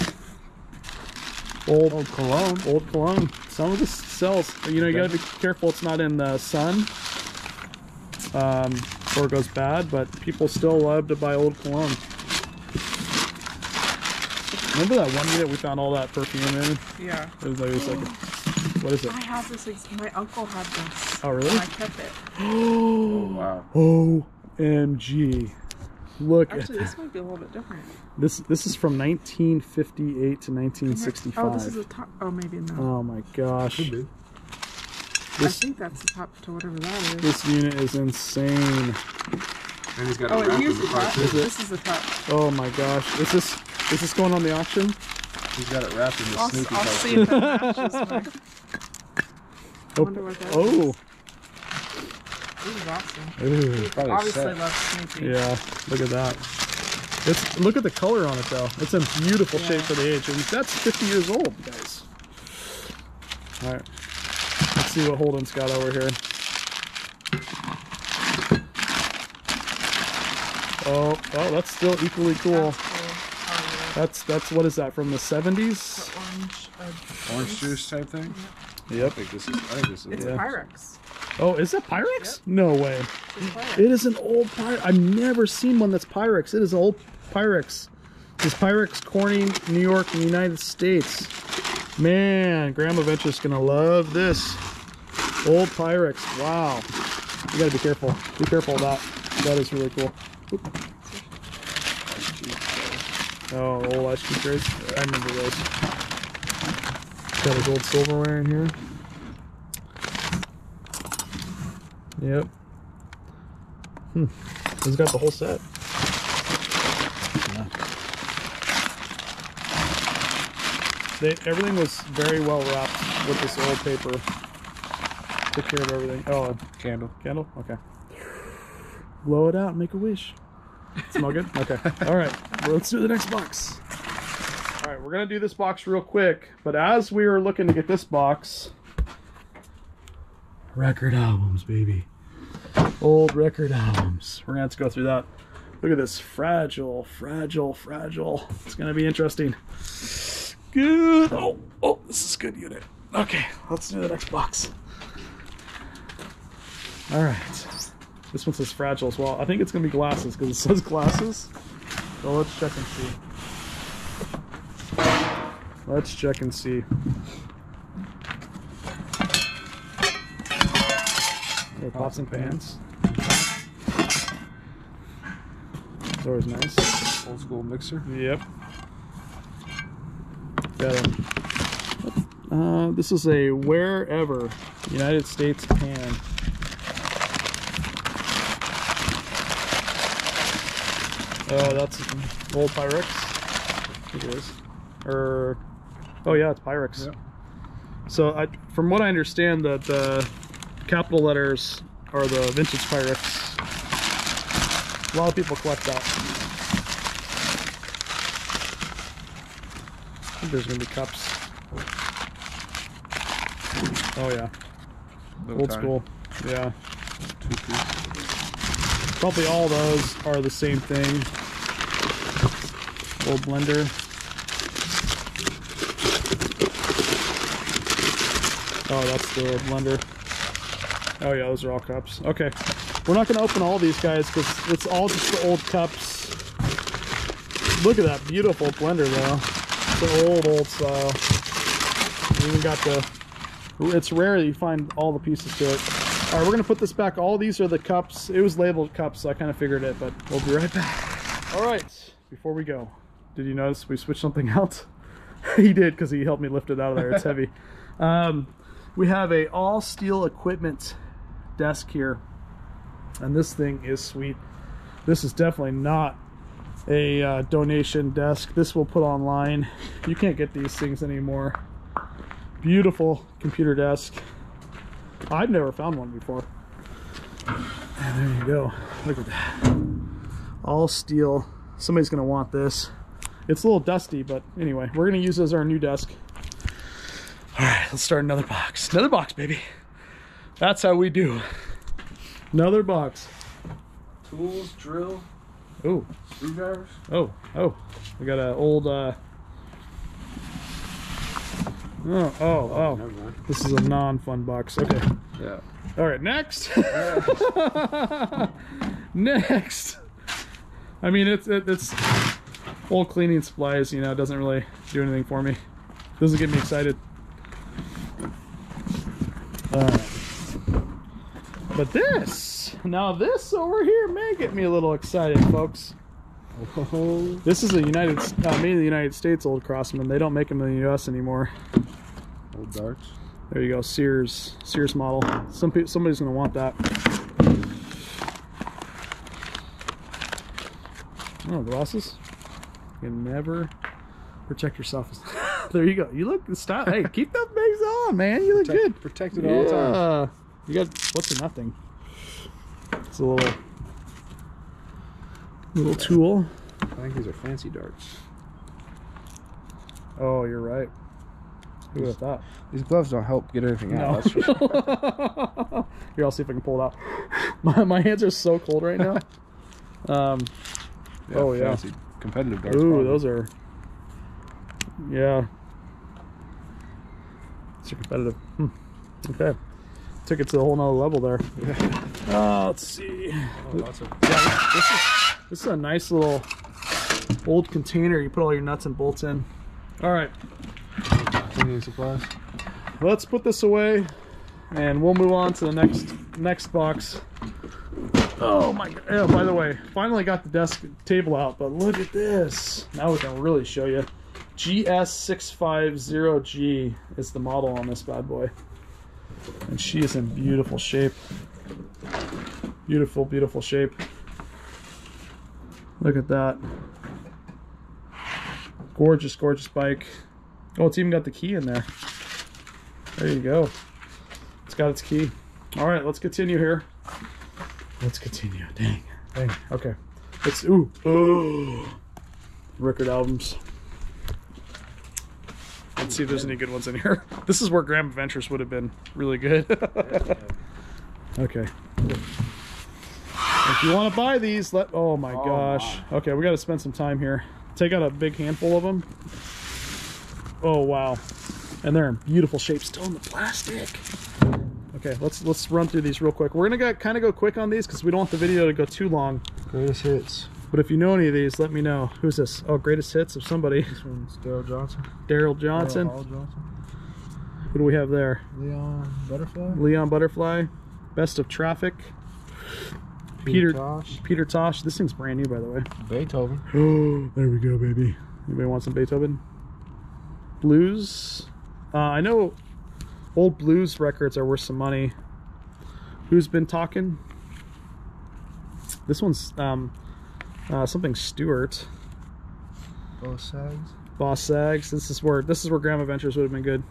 Old Old cologne. old cologne. Some of the cells, you know, you gotta be careful it's not in the sun um, or it goes bad, but people still love to buy old cologne. Remember that one unit we found all that perfume in? Yeah. It was like, it was like what is it? I have this. ex- My uncle had this. Oh, really? And I kept it. Oh, Wow. OMG. Look Actually, at this might be a little bit different. this. This is from 1958 to 1965. Oh, this is 1965. the top. Oh, maybe not. Oh my gosh. Could be. I think that's the top to whatever that is. this unit is insane. And he's got oh, a and wrap here's in the the top. Is? This is the top. Oh my gosh. Is this is this going on the auction? He's got it wrapped in the I'll, Snoopy I'll pouch. see if that *laughs* matches my. Oh, *laughs* wonder what that oh. is. oh. This is awesome. Ooh. Obviously, set. love Snoopy. Yeah, look at that. It's look at the color on it though. It's in beautiful Yeah. shape for the age, and that's 50 years old, guys. All right, let's see what Holden's got over here. Oh, oh, that's still equally cool. That's cool. Oh, That's that's what is that from the 70s? yeah. Orange. Uh, Orange juice type thing. I Yep. think this is. I think this is. It's Yeah. a Pyrex. Oh, is that Pyrex? Yep. No way. It's Pyrex. It is an old Pyrex. I've never seen one that's Pyrex. It is an old Pyrex. It's Pyrex Corning, New York, in the United States. Man, Grandma Venture's gonna love this. Old Pyrex. Wow. You gotta be careful. Be careful of that. That is really cool. Oh, old ice cream trays. I remember those. Got a gold silverware in here. Yep. Hmm. He's got the whole set. They, everything was very well wrapped with this old paper. Take care of everything. Oh, Candle. candle? Okay. Blow it out, make a wish. Smell good? *laughs* Okay. All right. Well, let's do the next box. All right, we're going to do this box real quick. But as we were looking to get this box, record albums, baby. Old record albums. We're going to have to go through that. Look at this. Fragile, fragile, fragile. It's going to be interesting. Good. Oh, oh, this is good unit. Okay, let's do the next box. All right. This one says fragile as well. I think it's gonna be glasses because it says glasses. So let's check and see. Let's check and see. Oh, pots and pans. It's always nice. Old school mixer. Yep. Got a, uh, this is a wherever United States can. Oh, that's old Pyrex. I think it is. Or, oh yeah, it's Pyrex. Yep. So, I, from what I understand, that the capital letters are the vintage Pyrex. A lot of people collect that. I think there's gonna be cups. Oh yeah, Little old tiny school. Yeah, Two probably all those are the same thing. Old blender. Oh, that's the blender. Oh yeah, those are all cups. Okay, we're not gonna open all these guys because it's all just the old cups. Look at that beautiful blender though. It's an old, old style. We even got the. It's rare that you find all the pieces to it. All right, we're gonna put this back. All these are the cups. It was labeled cups, so I kind of figured it, but we'll be right back. All right, before we go, did you notice we switched something *laughs* out? he did because he helped me lift it out of there. It's heavy. *laughs* Um, we have a all steel equipment desk here, and this thing is sweet. This is definitely not a uh, donation desk. This will put online. You can't get these things anymore. Beautiful computer desk. I've never found one before. And there you go. Look at that. All steel. Somebody's gonna want this. It's a little dusty, but anyway, we're gonna use it as our new desk. All right, let's start another box. Another box, baby. That's how we do. Another box. Tools, drill, Oh, screwdrivers. oh, oh. We got an old, uh... Oh, oh, oh. Never mind. This is a non-fun box. Okay. Yeah. All right, next. *laughs* *laughs* next. I mean, it's it, it's old cleaning supplies. You know, doesn't really do anything for me. Doesn't get me excited. Right. But this, now this over here may get me a little excited, folks. Oh, *laughs* This is a United, uh, made in the United States old Crosman. They don't make them in the U.S. anymore. old darts. There you go, Sears, Sears model. Some somebody's gonna want that. Oh, glasses. You can never protect yourself. *laughs* there you go. You look style. Hey, keep those things on, man. You look Protect- good. Protected all the time. Yeah. You got what's a nothing? It's a little little tool. I think these are fancy darts. Oh, you're right. Who would have thought? These gloves don't help get anything out. That's for sure. *laughs* Here, I'll see if I can pull it out. *laughs* My, my hands are so cold right now. Um, Yeah, Oh, yeah. fancy competitive darts. ooh, probably. those are. Yeah. It's competitive. Hmm. Okay. Took it to a whole nother level there. Uh, let's see. Oh, lots of Yeah, this is this is a nice little old container. You put all your nuts and bolts in. All right. cleaning supplies. let's put this away and we'll move on to the next next box oh my god oh, by the way finally got the desk table out but look at this. Now we can really show you gs650g is the model on this bad boy. And she is in beautiful shape. Beautiful beautiful shape. Look at that. Gorgeous gorgeous bike. Oh it's even got the key in there. There you go. It's got its key. All right, let's continue here. Let's continue. Dang. Dang. Okay. Let's ooh. Oh. Record albums. Let's see if there's any good ones in here. *laughs* This is where Grandma Ventures would have been really good. *laughs* okay. If you want to buy these, let oh my Oh, gosh. Okay, we got to spend some time here. Take out a big handful of them. Oh wow. And they're in beautiful shape still in the plastic. Okay, let's let's run through these real quick. We're gonna go, kind of go quick on these because we don't want the video to go too long. Greatest hits. But if you know any of these, let me know. Who's this? Oh, greatest hits of somebody. This one's Daryl Johnson. Daryl Johnson. Daryl Johnson. Who do we have there? Leon Butterfly. Leon Butterfly. Best of Traffic. Peter Tosh. Peter Tosh. This thing's brand new, by the way. Beethoven. Oh, *gasps* there we go, baby. Anybody want some Beethoven? Blues. Uh, I know old blues records are worth some money. Who's been talking? This one's um, uh, something Stewart. Boz Scaggs. Boz Scaggs. This is where this is where Grandma Ventures would have been good.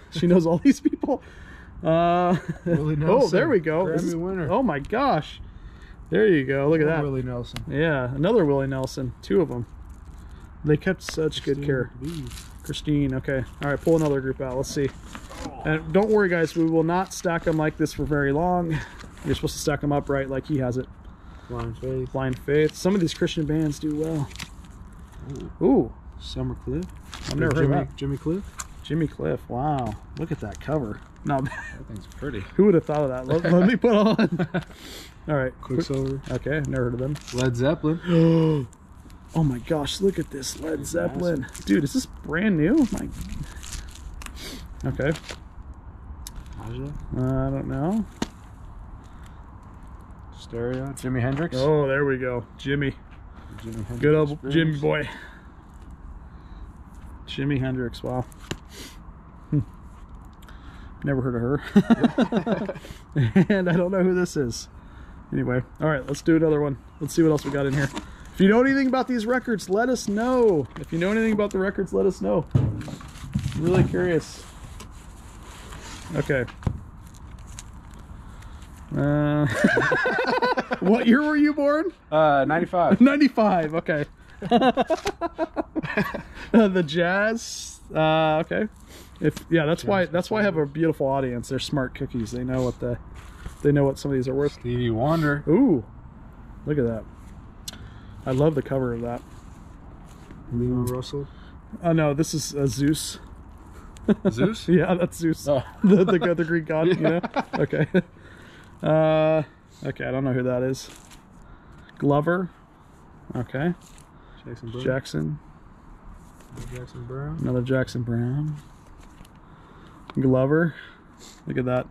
*laughs* she knows all these people. Uh, Willie *laughs* oh, Nelson. there we go. Grammy is- winner. Oh my gosh. There you go. Look at that. Willie Nelson. Yeah, another Willie Nelson. Two of them. They kept such good care. Christine, okay. All right, pull another group out. Let's see. And don't worry, guys. We will not stack them like this for very long. You're supposed to stack them upright like he has it. Blind Faith. Blind Faith. Some of these Christian bands do well. Ooh, Summer Cliff. I've never heard Jimmy, of that. Jimmy Cliff. Jimmy Cliff. Wow, look at that cover. No, *laughs* That thing's pretty. who would have thought of that? Let, let me put on. *laughs* All right, Quicksilver. Okay, never heard of them. Led Zeppelin. *gasps* Oh my gosh, look at this Led Zeppelin. Dude, is this brand new? My Okay. Uh, I don't know. Stereo. Jimi Hendrix. Oh, there we go. Jimmy. Jimi Hendrix Good old Experience. Jimmy boy. Jimi Hendrix, wow. Hmm. Never heard of her. *laughs* and I don't know who this is. Anyway, all right, let's do another one. Let's see what else we got in here. If you know anything about these records, let us know. If you know anything about the records, let us know. I'm really curious. Okay. Uh, *laughs* what year were you born? Uh, 95. *laughs* 95 okay Uh, *laughs* the jazz uh okay if yeah that's why that's why i have a beautiful audience they're smart cookies they know what the they know what some of these are worth Stevie Wonder. ooh look at that i love the cover of that Leon Russell. oh no this is uh, zeus Zeus. *laughs* yeah that's zeus Oh. *laughs* the, the, the greek god you *laughs* know okay uh okay i don't know who that is glover okay Jackson Browne. jackson Jackson Browne. Another Jackson Browne. Glover. Look at that.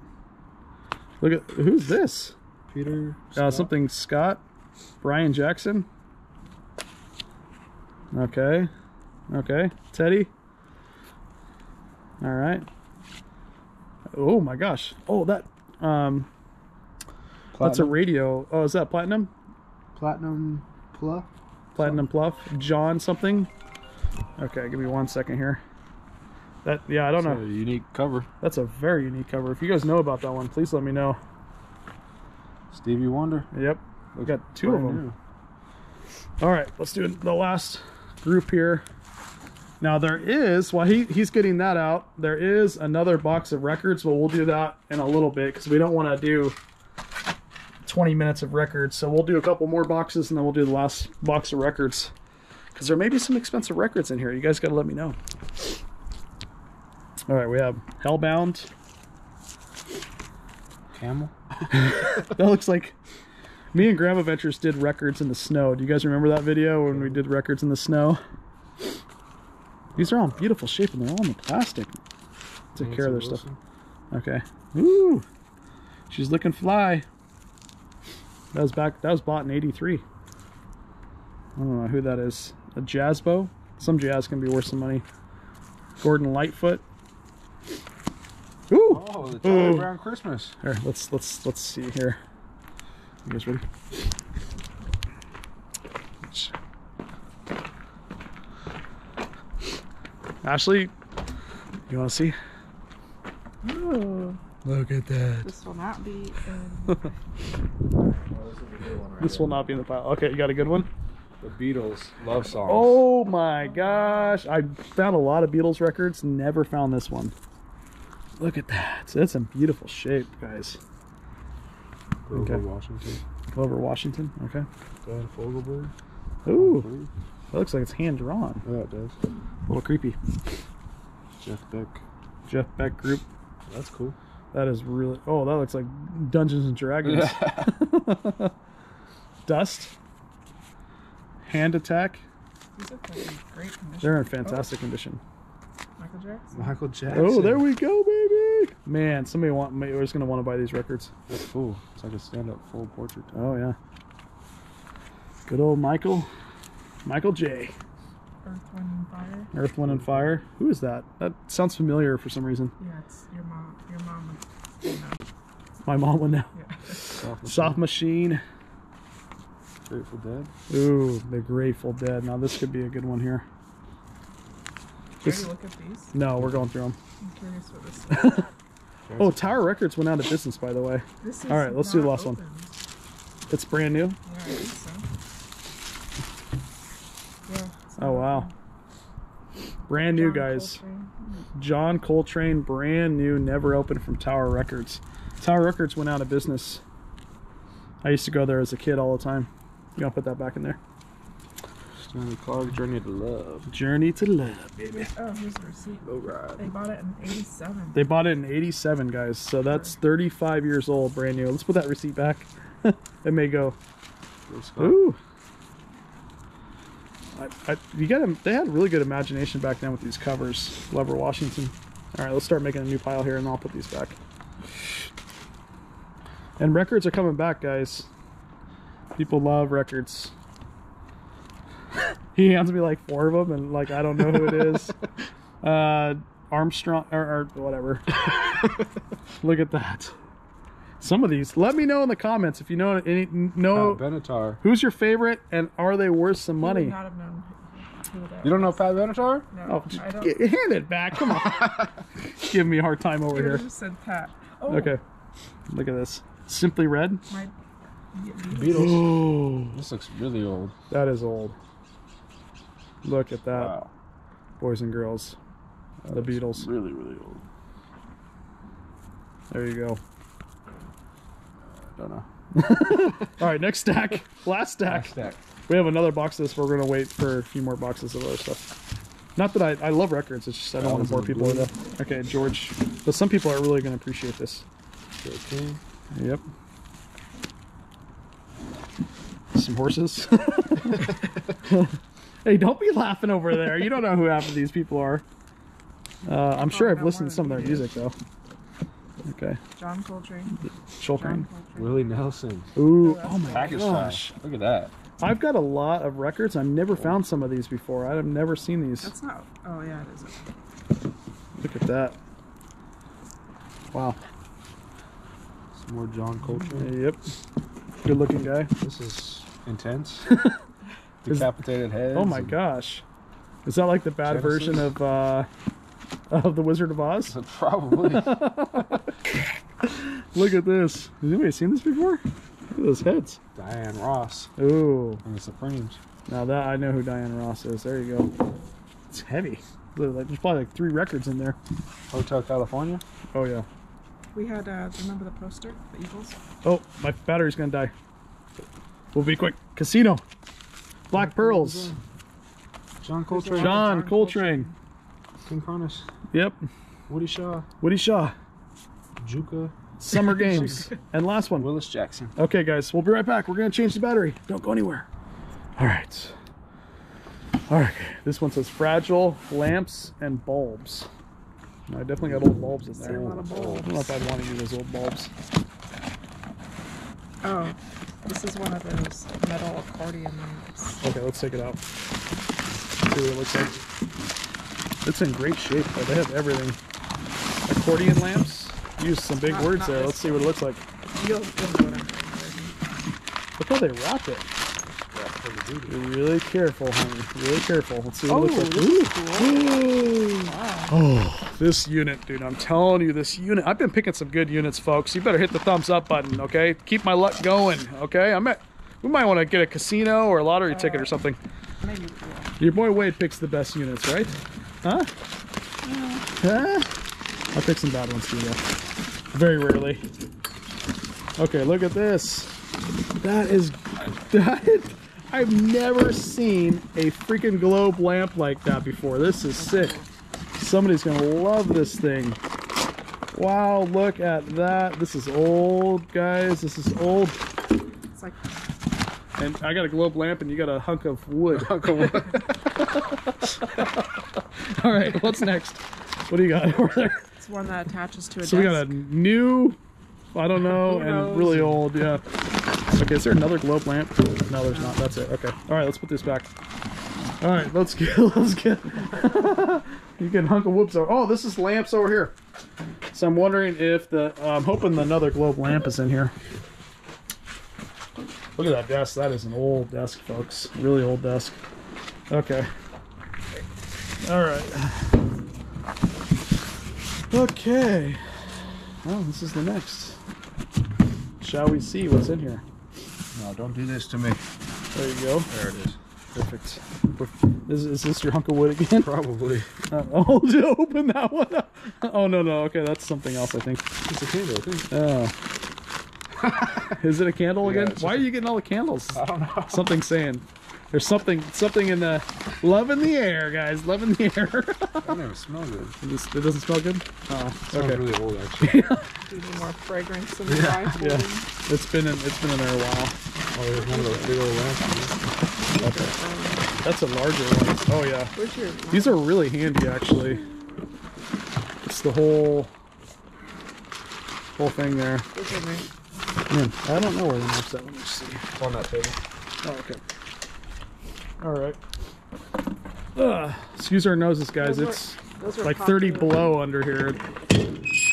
Look at who's this? Peter. Uh, something Scott. Brian Jackson. Okay. Okay. Teddy. All right. Oh my gosh. Oh that um that's a radio. Oh, is that platinum? Platinum Pluff. Platinum Pluff. John something. Okay, give me one second here. That yeah, I don't know. A unique cover. That's a very unique cover. If you guys know about that one, please let me know. Stevie Wonder. Yep, we got two of them. new. All right, let's do the last group here. Now there is, while he, he's getting that out, there is another box of records, but we'll do that in a little bit because we don't want to do 20 minutes of records. So we'll do a couple more boxes and then we'll do the last box of records. Because there may be some expensive records in here. You guys got to let me know. All right, we have Hellbound. Camel. *laughs* That looks like me and Grandma Ventures did records in the snow. Do you guys remember that video when we did records in the snow? These are all in beautiful shape and they're all in the plastic. Took care of their Nancy stuff. Okay. Ooh. She's looking fly. That was back that was bought in 83. I don't know who that is. A jazz bow? Some jazz can be worth some money. Gordon Lightfoot. Ooh. Oh, the Charlie Ooh. Brown Christmas. Here, let's let's let's see here. You guys ready? Ashley, you want to see? Look at that. This will not be in. This is a good one right This will not be in the pile. Okay, you got a good one? The Beatles love songs. Oh my gosh. I found a lot of Beatles records, never found this one. Look at that. That's in beautiful shape, guys. Grover okay. Washington. Grover Washington. Okay. Dan Fogelberg. Ooh, that looks like it's hand drawn. Yeah, it does. A little creepy. Jeff Beck. Jeff Beck group. That's cool. That is really. Oh, that looks like Dungeons and Dragons. *laughs* Dust. Hand attack. These look like great. They're in oh. fantastic condition. Oh, Michael Jackson. Michael Jackson. Oh, there we go, baby. Man, somebody want was gonna want to buy these records. That's cool. It's like a stand-up full portrait. Oh yeah. Good old Michael. Michael J. Earth, Wind, and Fire. Earth, Wind, and Fire. Who is that? That sounds familiar for some reason. Yeah, it's your mom. Your mom. would- You know. My mom would know. Yeah. Soft Soft Machine. Grateful Dead. Ooh, The Grateful Dead. Now this could be a good one here. Did This- you look at these? No, we're going through them. I'm curious what this *laughs* is. Oh, Tower Records went out of business, by the way. This is All right, let's do the not last one. It's brand new. Yeah, I think so. Yeah. it's Oh wow, brand new John guys. Coltrane. John Coltrane, brand new, never opened from Tower Records. Tower Records went out of business. I used to go there as a kid all the time. You gonna put that back in there? Stanley Clarke, Journey to Love. Journey to Love, baby. Oh, here's the receipt. Oh, right. They bought it in '87. They bought it in '87, guys. So that's 35 years old, brand new. Let's put that receipt back. *laughs* it may go. Ooh. I, I, you got them. They had really good imagination back then with these covers. Lever Washington. All right, let's start making a new pile here, and I'll put these back. And records are coming back, guys. People love records. *laughs* he hands me like four of them, and like I don't know who it is. *laughs* uh, Armstrong or, or whatever. *laughs* Look at that. Some of these. Let me know in the comments if you know any. Know Pat Benatar. Who's your favorite, and are they worth some You money? would not have known You don't know was. Pat Benatar? No, Oh, just I don't. g- hand it back! Come on, *laughs* give me a hard time over here. just said Pat. Oh, Okay, look at this. Simply Red. My, yeah, Beatles. Oh, This looks really old. that is old. Look at that, Wow. boys and girls. The That's Beatles. Really, really old. There you go. Don't know. *laughs* All right, next stack, *laughs* last stack. Stack. We have another box of this. We're gonna wait for a few more boxes of other stuff. Not that I, I love records. It's just I don't want to bore people with it. Okay, George. But some people are really gonna appreciate this. Okay. Yep. Some horses. *laughs* hey, don't be laughing over there. You don't know who half of these people are. Uh, I'm sure Oh, I've listened to some of their music though. Okay, John Coltrane. John Coltrane. Willie Nelson. Ooh, that's oh my Package gosh! style. Look at that. I've got a lot of records. I've never found some of these before. I've never seen these. That's not. Oh yeah, it is. Look at that. Wow. Some more John Coltrane. Yep. Good looking guy. This is intense. *laughs* Decapitated head. Oh my gosh. Is that like the bad Genesis? version of uh of the Wizard of Oz? *laughs* Probably. *laughs* Look at this. Has anybody seen this before? Look at those heads. Diana Ross Ooh. and the Supremes. Now that I know who Diana Ross is. There you go. It's heavy. Look, like- There's probably like three records in there. Hotel California. Oh yeah. We had. Uh, remember the poster? The Eagles. Oh, my battery's gonna die. We'll be quick. Casino. Black Pearls. John Coltrane. John John Coltrane. King Cronus. Yep. Woody Shaw. Woody Shaw. Juka. Summer *laughs* Games. and last one. Willis Jackson. Okay, guys, we'll be right back. We're gonna change the battery. Don't go anywhere. All right. All right. This one says fragile lamps and bulbs. I definitely got old bulbs in there. of I don't know if I'd want to use those old bulbs. Oh, this is one of those metal accordion lamps. Okay, let's take it out. See what it looks like. It's in great shape, though. They have everything. Accordion lamps. Use some big Not- words not there. Let's see what it looks like. You'll, you'll know what I'm doing. Look how they wrap it. Be really careful, honey. Really careful. Let's see what Oh, it looks like. Oh, this Ooh. is cool. Oh, This unit, dude, I'm telling you, this unit. I've been picking some good units, folks. You better hit the thumbs up button, okay? Keep my luck going, okay? I'm at, we might want to get a casino or a lottery ticket or something. Maybe. Your boy Wade picks the best units, right? Huh? Huh? I pick some bad ones too, though. Very rarely. Okay, look at this. That is *laughs* that. I've never seen a freaking globe lamp like that before. This is sick. Somebody's gonna love this thing. Wow, look at that. This is old, guys. This is old. It's like And I got a globe lamp and you got a hunk of wood. *laughs* *laughs* All right, what's next? What do you got over there? it's one that attaches to a So we got a new, I don't know, and really old, yeah. Okay, is there another globe lamp? No, there's not. That's it. Okay. All right, let's put this back. All right, let's get, *laughs* let's get. you can hunk of whoops over. Oh, this is lamps over here. So I'm wondering if the, I'm hoping another globe lamp is in here. Look at that desk. That is an old desk, folks. Really old desk. Okay. All right. Okay. Well, this is the next. Shall we see what's in here? No, don't do this to me. There you go. There it is. Perfect. Is, is this your hunk of wood again? Probably. Uh, *laughs* oh, did you open that one up? Oh, no, no. Okay, that's something else, I think. It's a candle, I think. Oh. *laughs* is it a candle Yeah, again? it's Why a- are you getting all the candles? I don't know. Something saying. There's something something in the love in the air, guys. Love in the air. *laughs* That never smell good. it, just- it doesn't smell good. Oh, Smells okay. really old, actually. *laughs* Do you more fragrance in the Yeah. rifle? Yeah. It's been in it's been in there a while. Oh, there's one of those big old lamps. Okay. That's a larger one. Oh yeah. Where's your These are really handy actually. It's the whole whole thing there. Where's your ring? Man, I don't know where the knife's at. Let me see. On that table. Oh, okay. All right. Ugh. Excuse our noses, guys. Those It's Those were like 30 popular- below under here.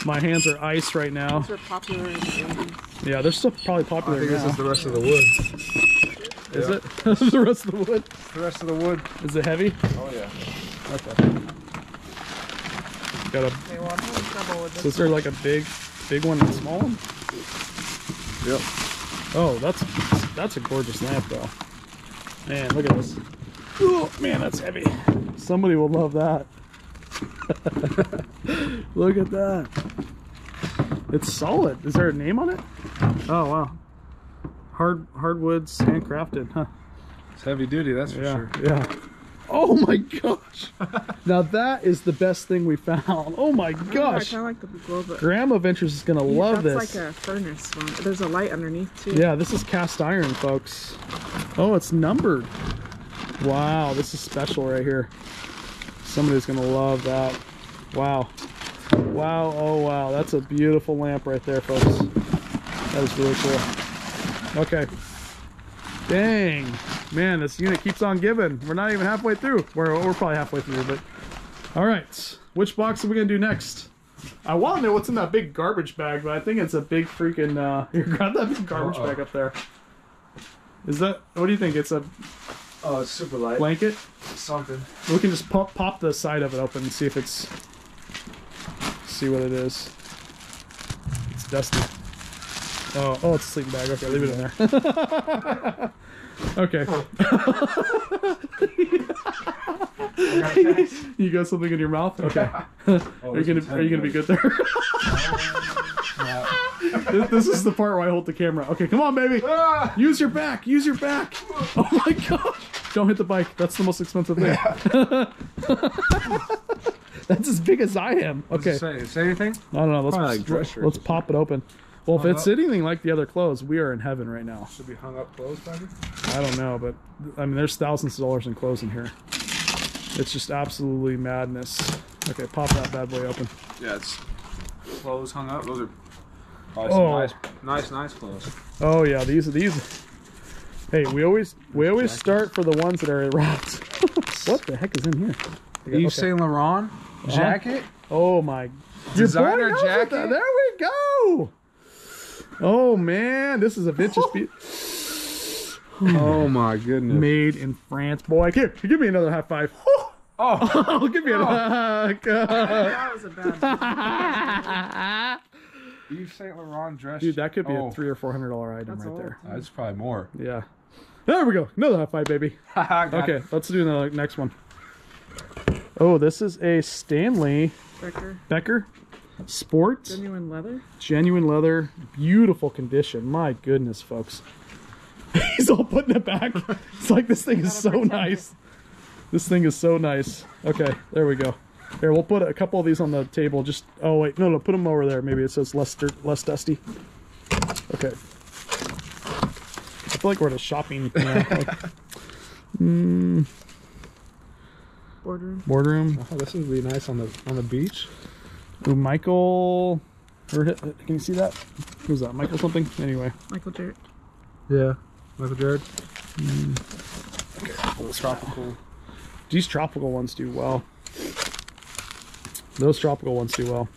My hands are ice right now. Those were popular in Yeah, they're still probably I popular think this is the rest of the wood. Is yeah. it? *laughs* This is the rest of the wood? The rest of the wood. Is it heavy? Oh, yeah. Okay. Got a. Okay, well, I'm having trouble So this. is there like a big, big one and a small one? Yep. Oh, that's that's a gorgeous lamp though. Man, look at this. Oh man, that's heavy. Somebody will love that. *laughs* look at that. It's solid. Is there a name on it? Oh wow. Hard hardwoods handcrafted, huh? It's heavy duty, that's for yeah, sure. yeah. Oh my gosh. now that is the best thing we found. Oh my I know, I gosh. kind of like the glow, but Grandma Ventures is gonna Yeah, love that's this. like a furnace one. There's a light underneath too. Yeah, this is cast iron, folks. Oh, it's numbered. Wow, this is special right here. Somebody's gonna love that. Wow. Wow, oh wow, that's a beautiful lamp right there, folks. That is really cool. Okay. Dang. Man, this unit keeps on giving. We're not even halfway through. We're, we're probably halfway through, but... Alright, which box are we gonna do next? I want to know what's in that big garbage bag, but I think it's a big freaking. Uh, *laughs* here, grab that big garbage Uh-oh. bag up there. Is that? What do you think? It's a Oh, it's super light. blanket. Something. We can just pop pop the side of it open and see if it's. See what it is. It's dusty. Oh, oh, it's a sleeping bag. Okay, leave it in there. *laughs* okay. *laughs* you got something in your mouth? Okay. Oh, Are you gonna Are you gonna be good there? this, *laughs* this is the part where I hold the camera. Okay, come on, baby. Ah! Use your back. Use your back. *laughs* Oh my god! Don't hit the bike. That's the most expensive thing. That's as big as I am. Okay. say? Say anything? I don't know. Let's Probably like dress shirts let's pop it open. Well, if it's up. anything like the other clothes, we are in heaven right now. Should be hung up clothes, probably. I don't know, but I mean, there's thousands of dollars in clothes in here. It's just absolutely madness. Okay, pop that bad boy open. Yeah, it's clothes hung up. Those are Oh. nice, nice, nice clothes. Oh yeah, these are these. Hey, we always we always start for the ones that are wrapped. *laughs* what the heck is in here? Yves Okay. Saint Laurent uh-huh. jacket. Oh my! Designer boy knows what jacket? there we go. Oh man, this is a vintage *laughs* piece Oh my goodness. made in France. Boy, here, give me another high five. Oh, *laughs* Oh, give me a hug. That was a bad. Yves Saint Laurent dress. Dude, that could be oh. a three or four hundred dollar item That's right old. there. That's probably more. Yeah. There we go. Another high five, baby. *laughs* Okay, it. let's do the next one. Oh, this is a Stanley Becker. Becker Sports Genuine leather. genuine leather, beautiful condition. My goodness, folks. *laughs* He's all putting it back. It's like this thing is so protect nice. This thing is so nice. Okay, there we go. Here, we'll put a couple of these on the table. Just oh wait, no, no, put them over there. Maybe it says less dirt, less dusty. Okay. I feel like we're at a shopping you *laughs* know, like, mm. Boardroom. boardroom. Oh, this would be nice on the on the beach. Ooh, Michael. or- Can you see that? Who's that? Michael something? Anyway. Michael Jarrett. Yeah, Michael Jared. Hmm. tropical. These tropical ones do well. Those tropical ones do well.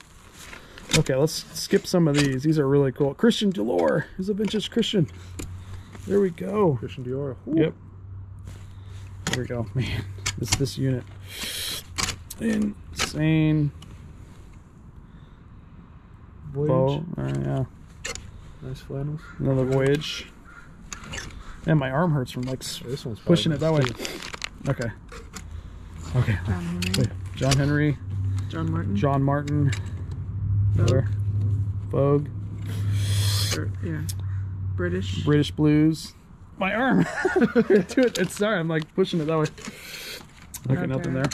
Okay, let's skip some of these. These are really cool. Christian Delore is a vintage Christian. There we go. Christian Dior. Yep. There we go. Man, this this unit. Insane. Voyage. Bow. Uh, yeah. Nice flannels. Another voyage. And my arm hurts from like This one's pushing it that way. Okay. Okay. John Henry. John Henry. John Martin. John Martin. Vogue. Another. Vogue. Or- yeah. British. British Blues. My arm. *laughs* Do it. It's sorry. I'm like pushing it that way. Okay, Okay. nothing there.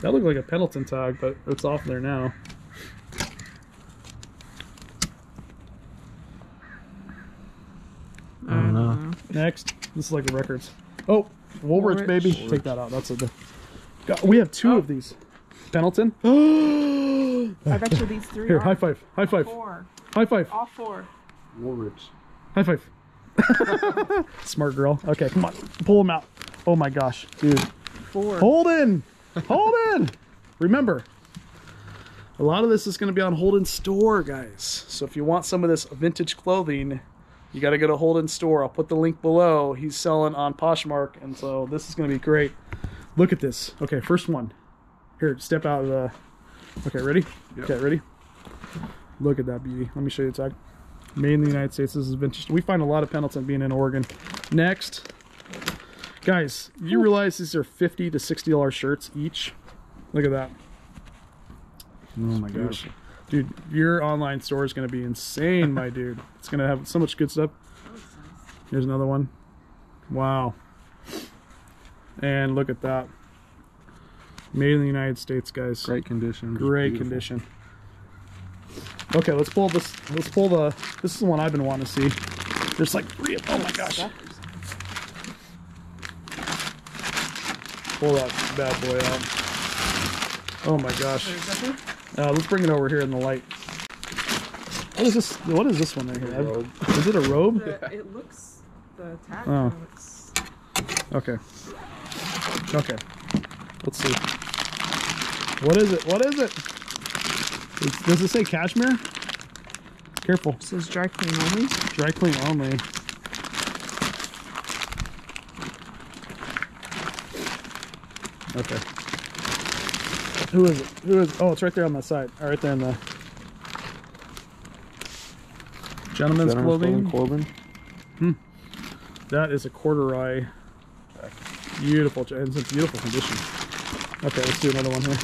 That looked like a Pendleton tag, but it's off there now. I don't know. Next, this is like the records. Oh, Woolworths, Woolrich. baby. Take that out. That's a. God, we have two Oh. of these. Pendleton. *gasps* I bet you these three Here, are high five. High five. four. High five. All four. Woolrich. High five. *laughs* Smart girl. Okay, come on. Pull them out. Oh my gosh, dude. Four. Holden! Holden! Remember, a lot of this is going to be on Holden's store, guys. So if you want some of this vintage clothing, you got to go to Holden's store. I'll put the link below. He's selling on Poshmark, and so this is going to be great. Look at this. Okay, first one. Here, step out of the. Okay, ready? Yep. Okay, ready? Look at that beauty. Let me show you the tag. Made in the United States. This is vintage. We find a lot of Pendleton being in Oregon. Next, guys, you realize these are fifty to sixty dollars shirts each. Look at that. Oh my gosh, dude, your online store is going to be insane, my dude. It's going to have so much good stuff. Here's another one. Wow. And look at that. Made in the United States, guys. Great condition. Great beautiful. condition. Okay, let's pull this. Let's pull the. This is the one I've been wanting to see. There's like three of. Oh my gosh! Pull that bad boy out. Oh my gosh! Uh, let's bring it over here in the light. What is this? What is this one right here? Robe. Is it a robe? The, it looks. The tag Oh. looks. Okay. Okay. Let's see. What is it? What is it? Is- Does it say cashmere? Careful. It says dry clean only. Dry clean only. Okay. Who is it? Who is? Oh, it's right there on the side. All right there in the gentleman's, Gentleman's clothing. Corbin. That is a corduroy. Beautiful, it's in beautiful condition. Okay, let's do another one here.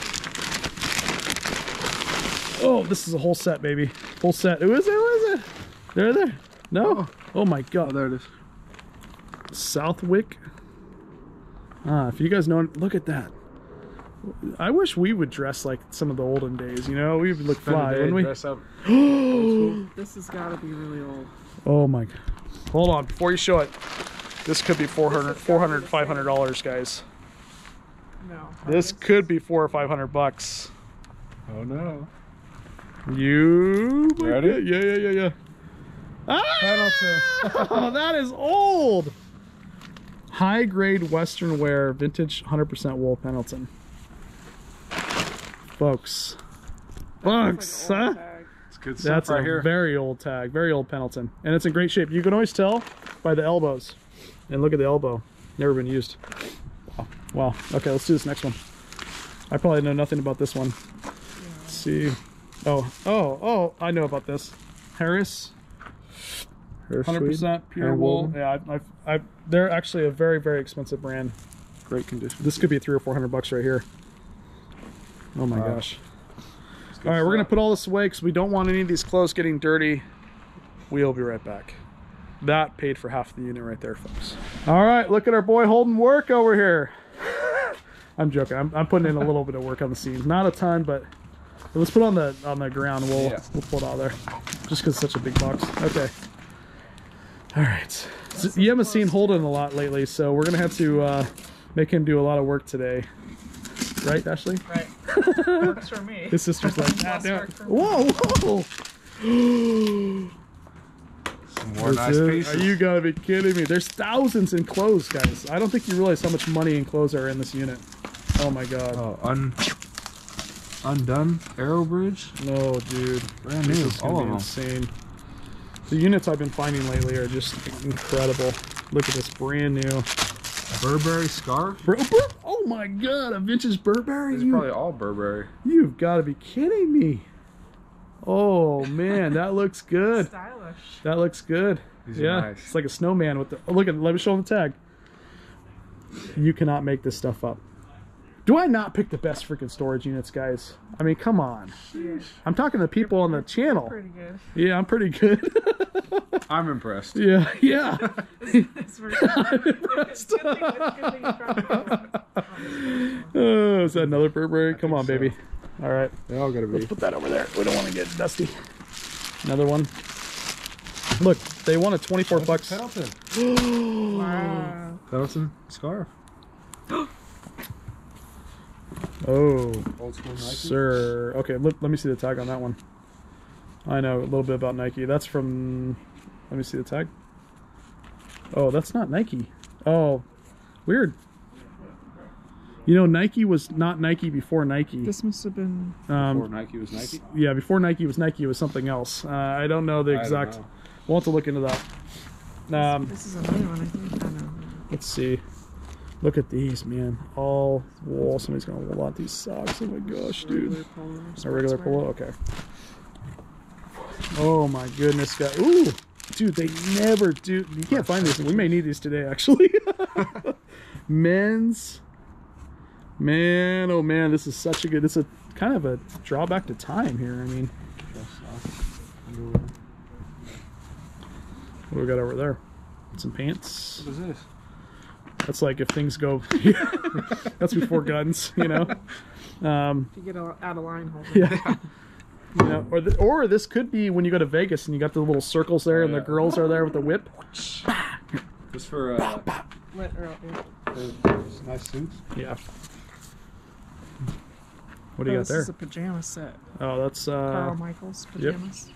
Oh, this is a whole set, baby. Whole set. Who is it? Who is it? There, there. No. Oh my Oh, God. there it is. Southwick. Ah, if you guys know, look at that. I wish we would dress like some of the olden days. You know, we would look Spend fly, day, wouldn't we? Dress up. *gasps* This has got to be really old. Oh my god. Hold on, before you show it. This could be 400 400 500 dollars, guys. No. This could be 4 or 500 bucks. Oh no. You Ready? Yeah, yeah, yeah, yeah. Ah! oh, *laughs* that is old. High grade Western wear, vintage 100% wool Pendleton. Folks. Folks, huh? It's good stuff That's right a here. very old tag, very old Pendleton, and it's in great shape. You can always tell by the elbows, and look at the elbow, never been used. Wow. Wow. Okay, let's do this next one. I probably know nothing about this one. Let's see. Oh, oh, oh! I know about this. Harris, 100% pure wool. Yeah, I, I, I, they're actually a very, very expensive brand. Great condition. This could be three or four hundred bucks right here. Oh my Wow. gosh! All right, we're gonna put all this away because we don't want any of these clothes getting dirty. We'll be right back. That paid for half the unit right there, folks. All right, look at our boy Holden work over here. *laughs* I'm joking. I'm, I'm putting in a little bit of work on the seams, not a ton, but let's put it on the on the ground. We'll Yeah. we'll pull it out of there, just because it's such a big box. Okay. All right. So you haven't seen Holden a lot lately, so we're gonna have to uh, make him do a lot of work today. Right, Ashley? Right. Works for me. His sister's like, ah, Less damn. work for me. Whoa, whoa. Some more This nice is- pieces. You gotta be kidding me. There's thousands in clothes, guys. I don't think you realize how much money in clothes are in this unit. Oh my god. Oh, un, undone arrow bridge. No, dude. Brand new. This is gonna All be of them. insane. The units I've been finding lately are just incredible. Look at this brand new. Burberry scarf. Bur- Bur- oh my god, a vintage Burberry? It's You, probably all Burberry. You've got to be kidding me. Oh man, that looks good. Stylish. That looks good. These are yeah, nice. it's like a snowman with the. Oh, look at. Let me show him the tag. You cannot make this stuff up. Do I not pick the best freaking storage units, guys? I mean, come on. Yeah. I'm talking to people on the channel. Pretty good. Yeah, I'm pretty good. *laughs* I'm impressed. yeah, yeah. *laughs* It's pretty good. *laughs* I'm impressed. Good thing- it's good thing you brought it forward. oh, is that another Burberry? Come on, so. baby. All right, They all gotta be. let's put that over there. We don't want to get dusty. Another one. Look, they want a 24 bucks. Pendleton. *gasps* Wow. Pendleton scarf. *gasps* *gasps* Oh, Old school Nike. sir. Okay, let, let me see the tag on that one. I know a little bit about Nike. That's from. Let me see the tag. Oh, that's not Nike. Oh, weird. You know, Nike was not Nike before Nike. This must have been. Before Um, Nike was Nike. yeah, before Nike was Nike, it was something else. Uh, I don't know the exact. know. We'll have to look into that. Um, This is another one. I think I know. let's see. Look at these, man. All wool. Somebody's gonna want these socks. Oh my gosh, dude. A regular polo? Okay. Oh my goodness, guy. Ooh, dude, they never do. You can't find these. We may need these today, actually. *laughs* Men's. Man, oh man, this is such a good. It's a kind of a drawback to time here. I mean, what do we got over there? Some pants. What is this? That's like if things go. *laughs* That's before guns, you know. Um, If you get out out of line, hold it. yeah. You know, or the, or this could be when you go to Vegas and you got the little circles there, Oh, and the girls are there with the whip. Just for uh, Let her out there. nice suits. Yeah. What do you Oh, got this is a pajama set. Oh, that's Carl uh. Michaels yep. pajamas.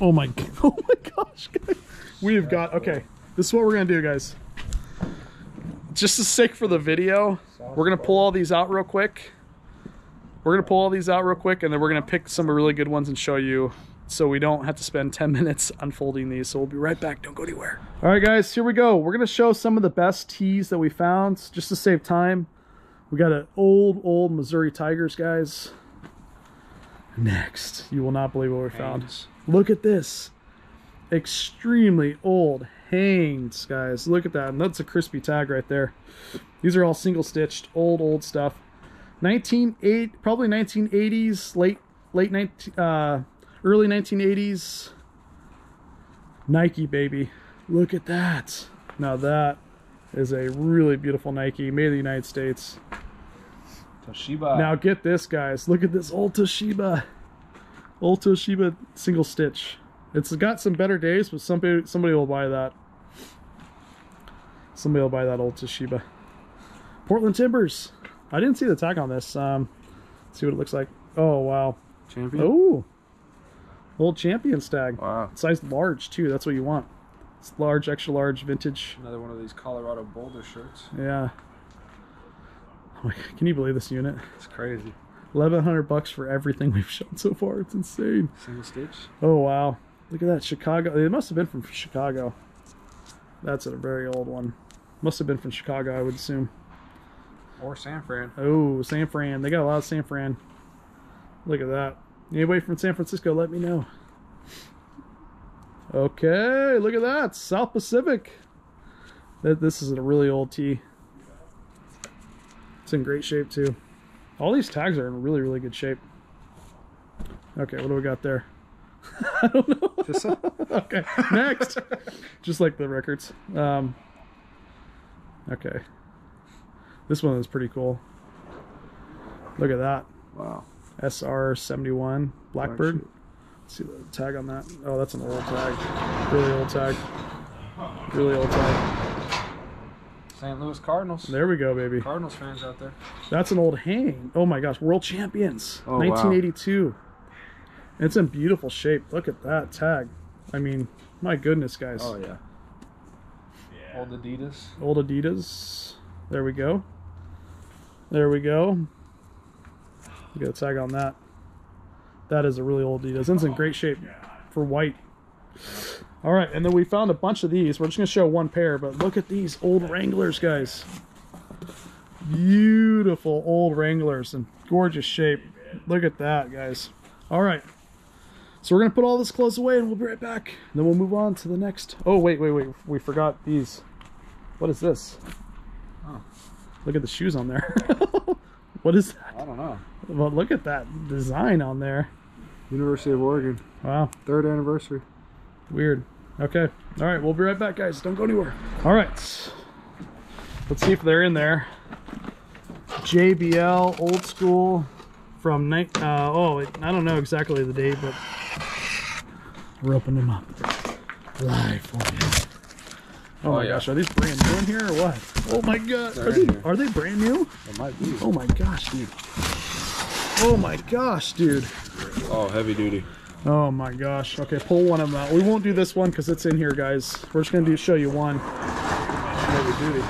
Oh my. *laughs* Oh my gosh, guys. We have got. Okay, this is what we're gonna do, guys. Just to sake for the video, we're gonna pull all these out real quick. We're gonna pull all these out real quick, and then we're gonna pick some really good ones and show you, so we don't have to spend *laughs* 10 minutes unfolding these. So we'll be right back. Don't go anywhere. All right, guys, here we go. We're gonna show some of the best tees that we found, just to save time. We got an old, old Missouri Tigers, guys. Next, you will not believe what we found. Look at this. Extremely old Hanes, guys. Look at that. And that's a crispy tag right there. These are all single stitched, old, old stuff. 198, probably 1980s, late, late 19, uh, early 1980s. Nike, baby. Look at that. Now that is a really beautiful Nike, made in the United States. Toshiba. Now get this, guys. Look at this old Toshiba. Old Toshiba single stitch. It's got some better days, but somebody somebody will buy that. Somebody will buy that old Toshiba. Portland Timbers. I didn't see the tag on this. Um, let's see what it looks like. Oh wow. champion. Oh, old champion stag. Wow. Size large too. That's what you want. It's large, extra large, vintage. Another one of these Colorado Boulder shirts. Yeah. Oh my- Can you believe this unit? It's crazy. Eleven hundred bucks for everything we've *laughs* shown so far. It's insane. Single stitch. Oh wow! Look at that Chicago. It must have been from Chicago. That's a very old one. Must have been from Chicago, I would assume. Or San Fran. Oh, San Fran. They got a lot of San Fran. Look at that. Anybody from San Francisco, let me know. Okay, look at that. South Pacific. This is a really old tee. It's in great shape, too. All these tags are in really, really good shape. Okay, what do we got there? *laughs* I don't know. *laughs* Okay, next. Just like the records. Um, okay. This one is pretty cool. Look at that. wow. SR71 Blackbird. shoot. Let's see the tag on that. Oh, that's an old tag. Really old tag. Really old tag. St. Louis Cardinals. There we go, baby. Cardinals fans out there. That's an old hang. Oh my gosh, world champions. Oh, wow. 1982. It's in beautiful shape. Look at that tag. I mean, my goodness, guys. Oh yeah. Old Adidas. Old Adidas. There we go. There we go. You got a tag on that. That is a really old Adidas. It's in great shape for white. All right, and then we found a bunch of these. We're just gonna show one pair, but look at these old Wranglers, guys. Beautiful old Wranglers in gorgeous shape. Look at that, guys. All right. So we're gonna put all this clothes away and we'll be right back. then we'll move on to the next. Oh wait, wait, wait. We forgot these. What is this? Oh. Look at the shoes on there. *laughs* what is that? I don't know. Well, look at that design on there. University of Oregon. Wow, Third anniversary. weird. Okay. All right, we'll be right back, guys. Don't go anywhere. All right. Let's see if they're in there. JBL, old school, from night. Uh, oh, it, I don't know exactly the date, but we're opening them up live for you. Oh, Oh, my yeah. gosh, are these brand new in here or what? Oh my god, They're are they, here. are they brand new? It might be. Oh my gosh, dude. Oh my gosh, dude. Oh, heavy duty. Oh my gosh. Okay, pull one of them out. We won't do this one because it's in here, guys. We're just gonna do show you one. Heavy duty.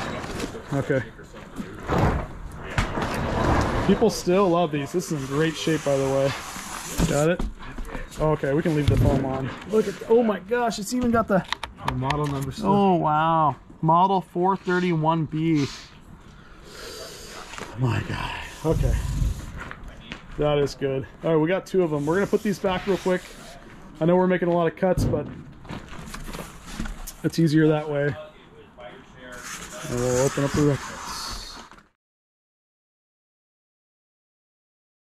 Okay. People still love these. This is in great shape, by the way. Got it? Okay, we can leave the foam on. Look at. Oh my gosh! It's even got the. The model number still. Oh wow! Model 431B. My God. Okay. That is good. All right, we got two of them. We're gonna put these back real quick. I know we're making a lot of cuts, but it's easier that way. And we'll open up the